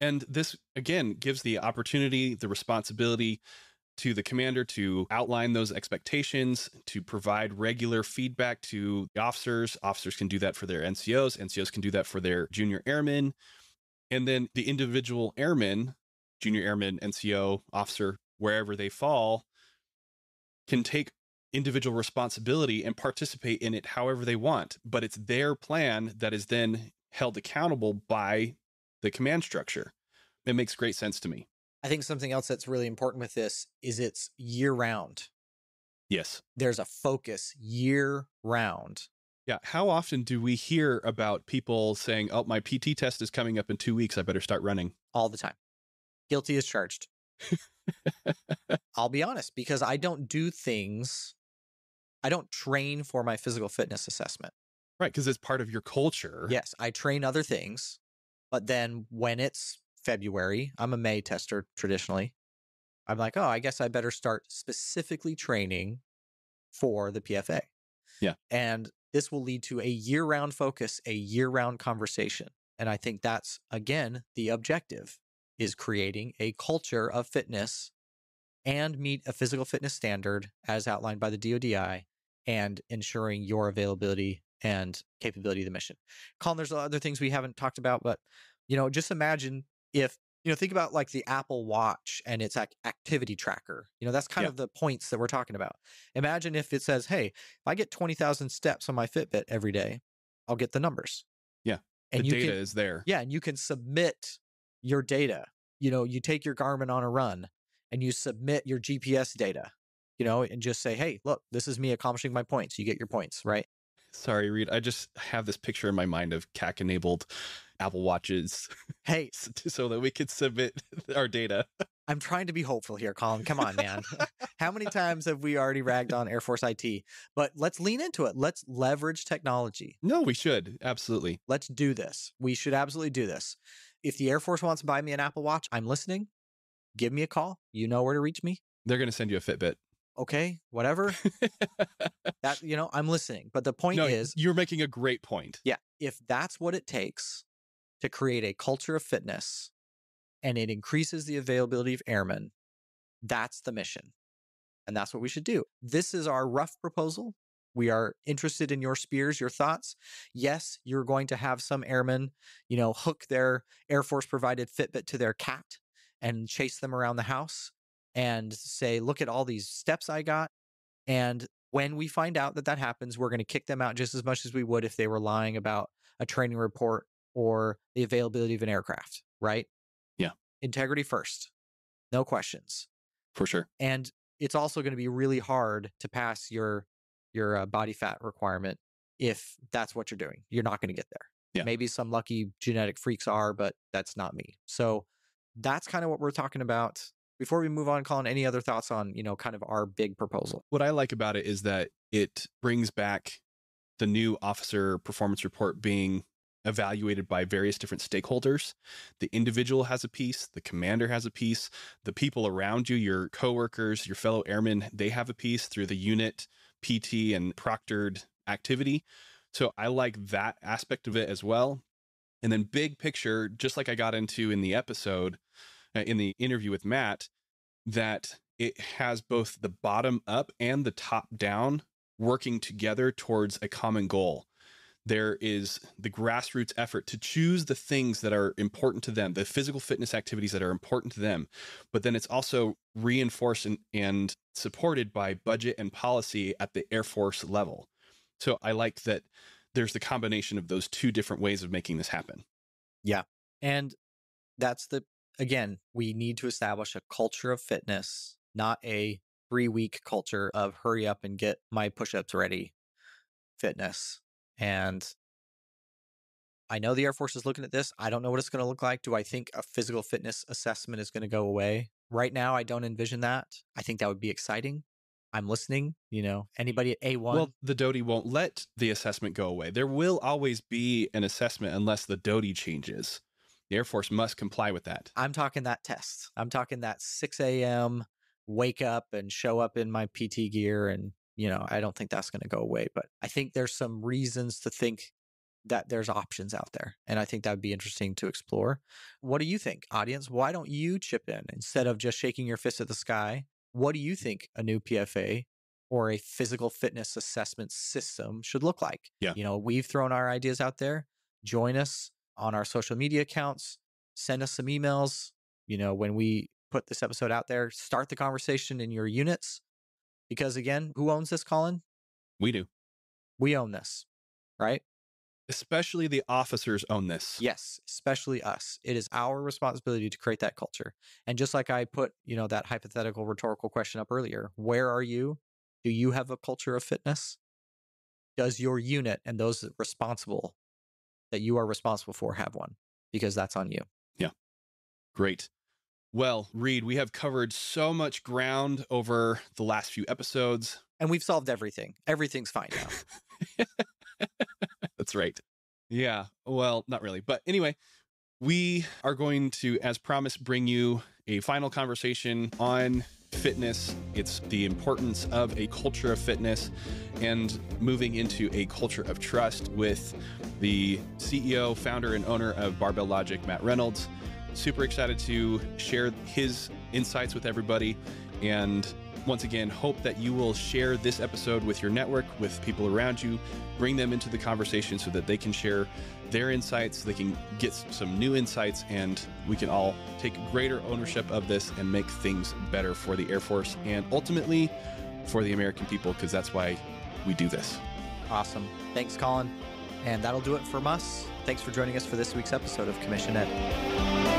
S2: And this, again, gives the opportunity, the responsibility to the commander to outline those expectations, to provide regular feedback to the officers. Officers can do that for their NCOs, NCOs can do that for their junior airmen. And then the individual airmen, junior airmen, NCO, officer, wherever they fall, can take individual responsibility and participate in it however they want. But it's their plan that is then held accountable by the command structure. It makes great sense to me.
S3: I think something else that's really important with this is it's year round.
S2: Yes.
S3: There's a focus year round.
S2: Yeah. How often do we hear about people saying, oh, my PT test is coming up in two weeks. I better start running?
S3: all the time. Guilty as charged. I'll be honest, because I don't do things, I don't train for my physical fitness assessment.
S2: Right. Because it's part of your culture.
S3: Yes, I train other things, but then when it's February, I'm a May tester traditionally. I'm like, oh, I guess I better start specifically training for the PFA.
S2: Yeah.
S3: And this will lead to a year round focus, a year round conversation. And I think that's, again, the objective is creating a culture of fitness and meet a physical fitness standard as outlined by the DODI and ensuring your availability and capability of the mission. Colin, there's other things we haven't talked about, but you know, just imagine if you know, think about like the Apple Watch and its ac- activity tracker. You know, that's kind
S2: Yeah.
S3: of the points that we're talking about. Imagine if it says, "Hey, if I get twenty thousand steps on my Fitbit every day, I'll get the numbers."
S2: Yeah.
S3: and
S2: the
S3: you
S2: data
S3: can,
S2: is there.
S3: yeah, and you can submit your data. You know, you take your Garmin on a run and you submit your GPS data. You know, and just say, "Hey, look, this is me accomplishing my points." You get your points, right?
S2: Sorry, Reed. I just have this picture in my mind of CAC enabled Apple Watches
S3: Hey,
S2: so that we could submit our data.
S3: I'm trying to be hopeful here, Colin. Come on, man. How many times have we already ragged on Air Force IT? But let's lean into it. Let's leverage technology.
S2: No, we should. Absolutely.
S3: Let's do this. We should absolutely do this. If the Air Force wants to buy me an Apple Watch, I'm listening. Give me a call. You know where to reach me.
S2: They're going to send you a Fitbit.
S3: Okay, whatever. That you know, I'm listening. But the point
S2: no,
S3: is,
S2: you're making a great point.
S3: yeah, if that's what it takes to create a culture of fitness and it increases the availability of airmen, that's the mission. And that's what we should do. This is our rough proposal. We are interested in your spears, your thoughts. Yes, you're going to have some airmen, you know, hook their Air Force provided Fitbit to their cat and chase them around the house and say, look at all these steps I got. And when we find out that that happens, we're going to kick them out just as much as we would if they were lying about a training report or the availability of an aircraft, right?
S2: Yeah.
S3: Integrity first, no questions.
S2: For sure.
S3: And it's also going to be really hard to pass your your uh, body fat requirement if that's what you're doing. You're not going to get there.
S2: Yeah.
S3: Maybe some lucky genetic freaks are, but that's not me. So that's kind of what we're talking about. Before we move on, Colin, any other thoughts on, you know, kind of our big proposal?
S2: What I like about it is that it brings back the new officer performance report being evaluated by various different stakeholders. The individual has a piece, the commander has a piece, the people around you, your coworkers, your fellow airmen, they have a piece through the unit, PT, and proctored activity. So I like that aspect of it as well. And then big picture, just like I got into in the episode, uh, in the interview with Matt, that it has both the bottom up and the top down working together towards a common goal. There is the grassroots effort to choose the things that are important to them, the physical fitness activities that are important to them. But then it's also reinforced and, and supported by budget and policy at the Air Force level. So I like that there's the combination of those two different ways of making this happen. Yeah.
S3: And that's the, again, we need to establish a culture of fitness, not a three week culture of hurry up and get my push ups ready fitness. And I know the Air Force is looking at this. I don't know what it's going to look like. Do I think a physical fitness assessment is going to go away? Right now, I don't envision that. I think that would be exciting. I'm listening. You know, anybody at A1?
S2: Well, the DODI won't let the assessment go away. There will always be an assessment unless the DODI changes. The Air Force must comply with that.
S3: I'm talking that test. I'm talking that 6 a.m. wake up and show up in my PT gear. And, you know, I don't think that's going to go away. But I think there's some reasons to think that there's options out there. And I think that would be interesting to explore. What do you think, audience? Why don't you chip in instead of just shaking your fist at the sky? What do you think a new PFA or a physical fitness assessment system should look like?
S2: Yeah.
S3: You know, we've thrown our ideas out there. Join us on our social media accounts. Send us some emails. You know, when we put this episode out there, start the conversation in your units. Because again, who owns this, Colin?
S2: We do.
S3: We own this, right?
S2: Especially the officers own this.
S3: Yes, especially us. It is our responsibility to create that culture. And just like I put, you know, that hypothetical rhetorical question up earlier, where are you? Do you have a culture of fitness? Does your unit and those responsible that you are responsible for have one? Because that's on you. Yeah.
S2: Great. Well, Reed, we have covered so much ground over the last few episodes.
S3: And we've solved everything. Everything's fine now.
S2: That's right. Yeah. Well, not really. But anyway, we are going to, as promised, bring you a final conversation on fitness. It's the importance of a culture of fitness and moving into a culture of trust with the CEO, founder, and owner of Barbell Logic, Matt Reynolds. Super excited to share his insights with everybody. And once again, hope that you will share this episode with your network, with people around you, bring them into the conversation so that they can share their insights, they can get some new insights, and we can all take greater ownership of this and make things better for the Air Force and ultimately for the American people, because that's why we do this.
S3: Awesome. Thanks, Colin. And that'll do it from us. Thanks for joining us for this week's episode of CommissionED.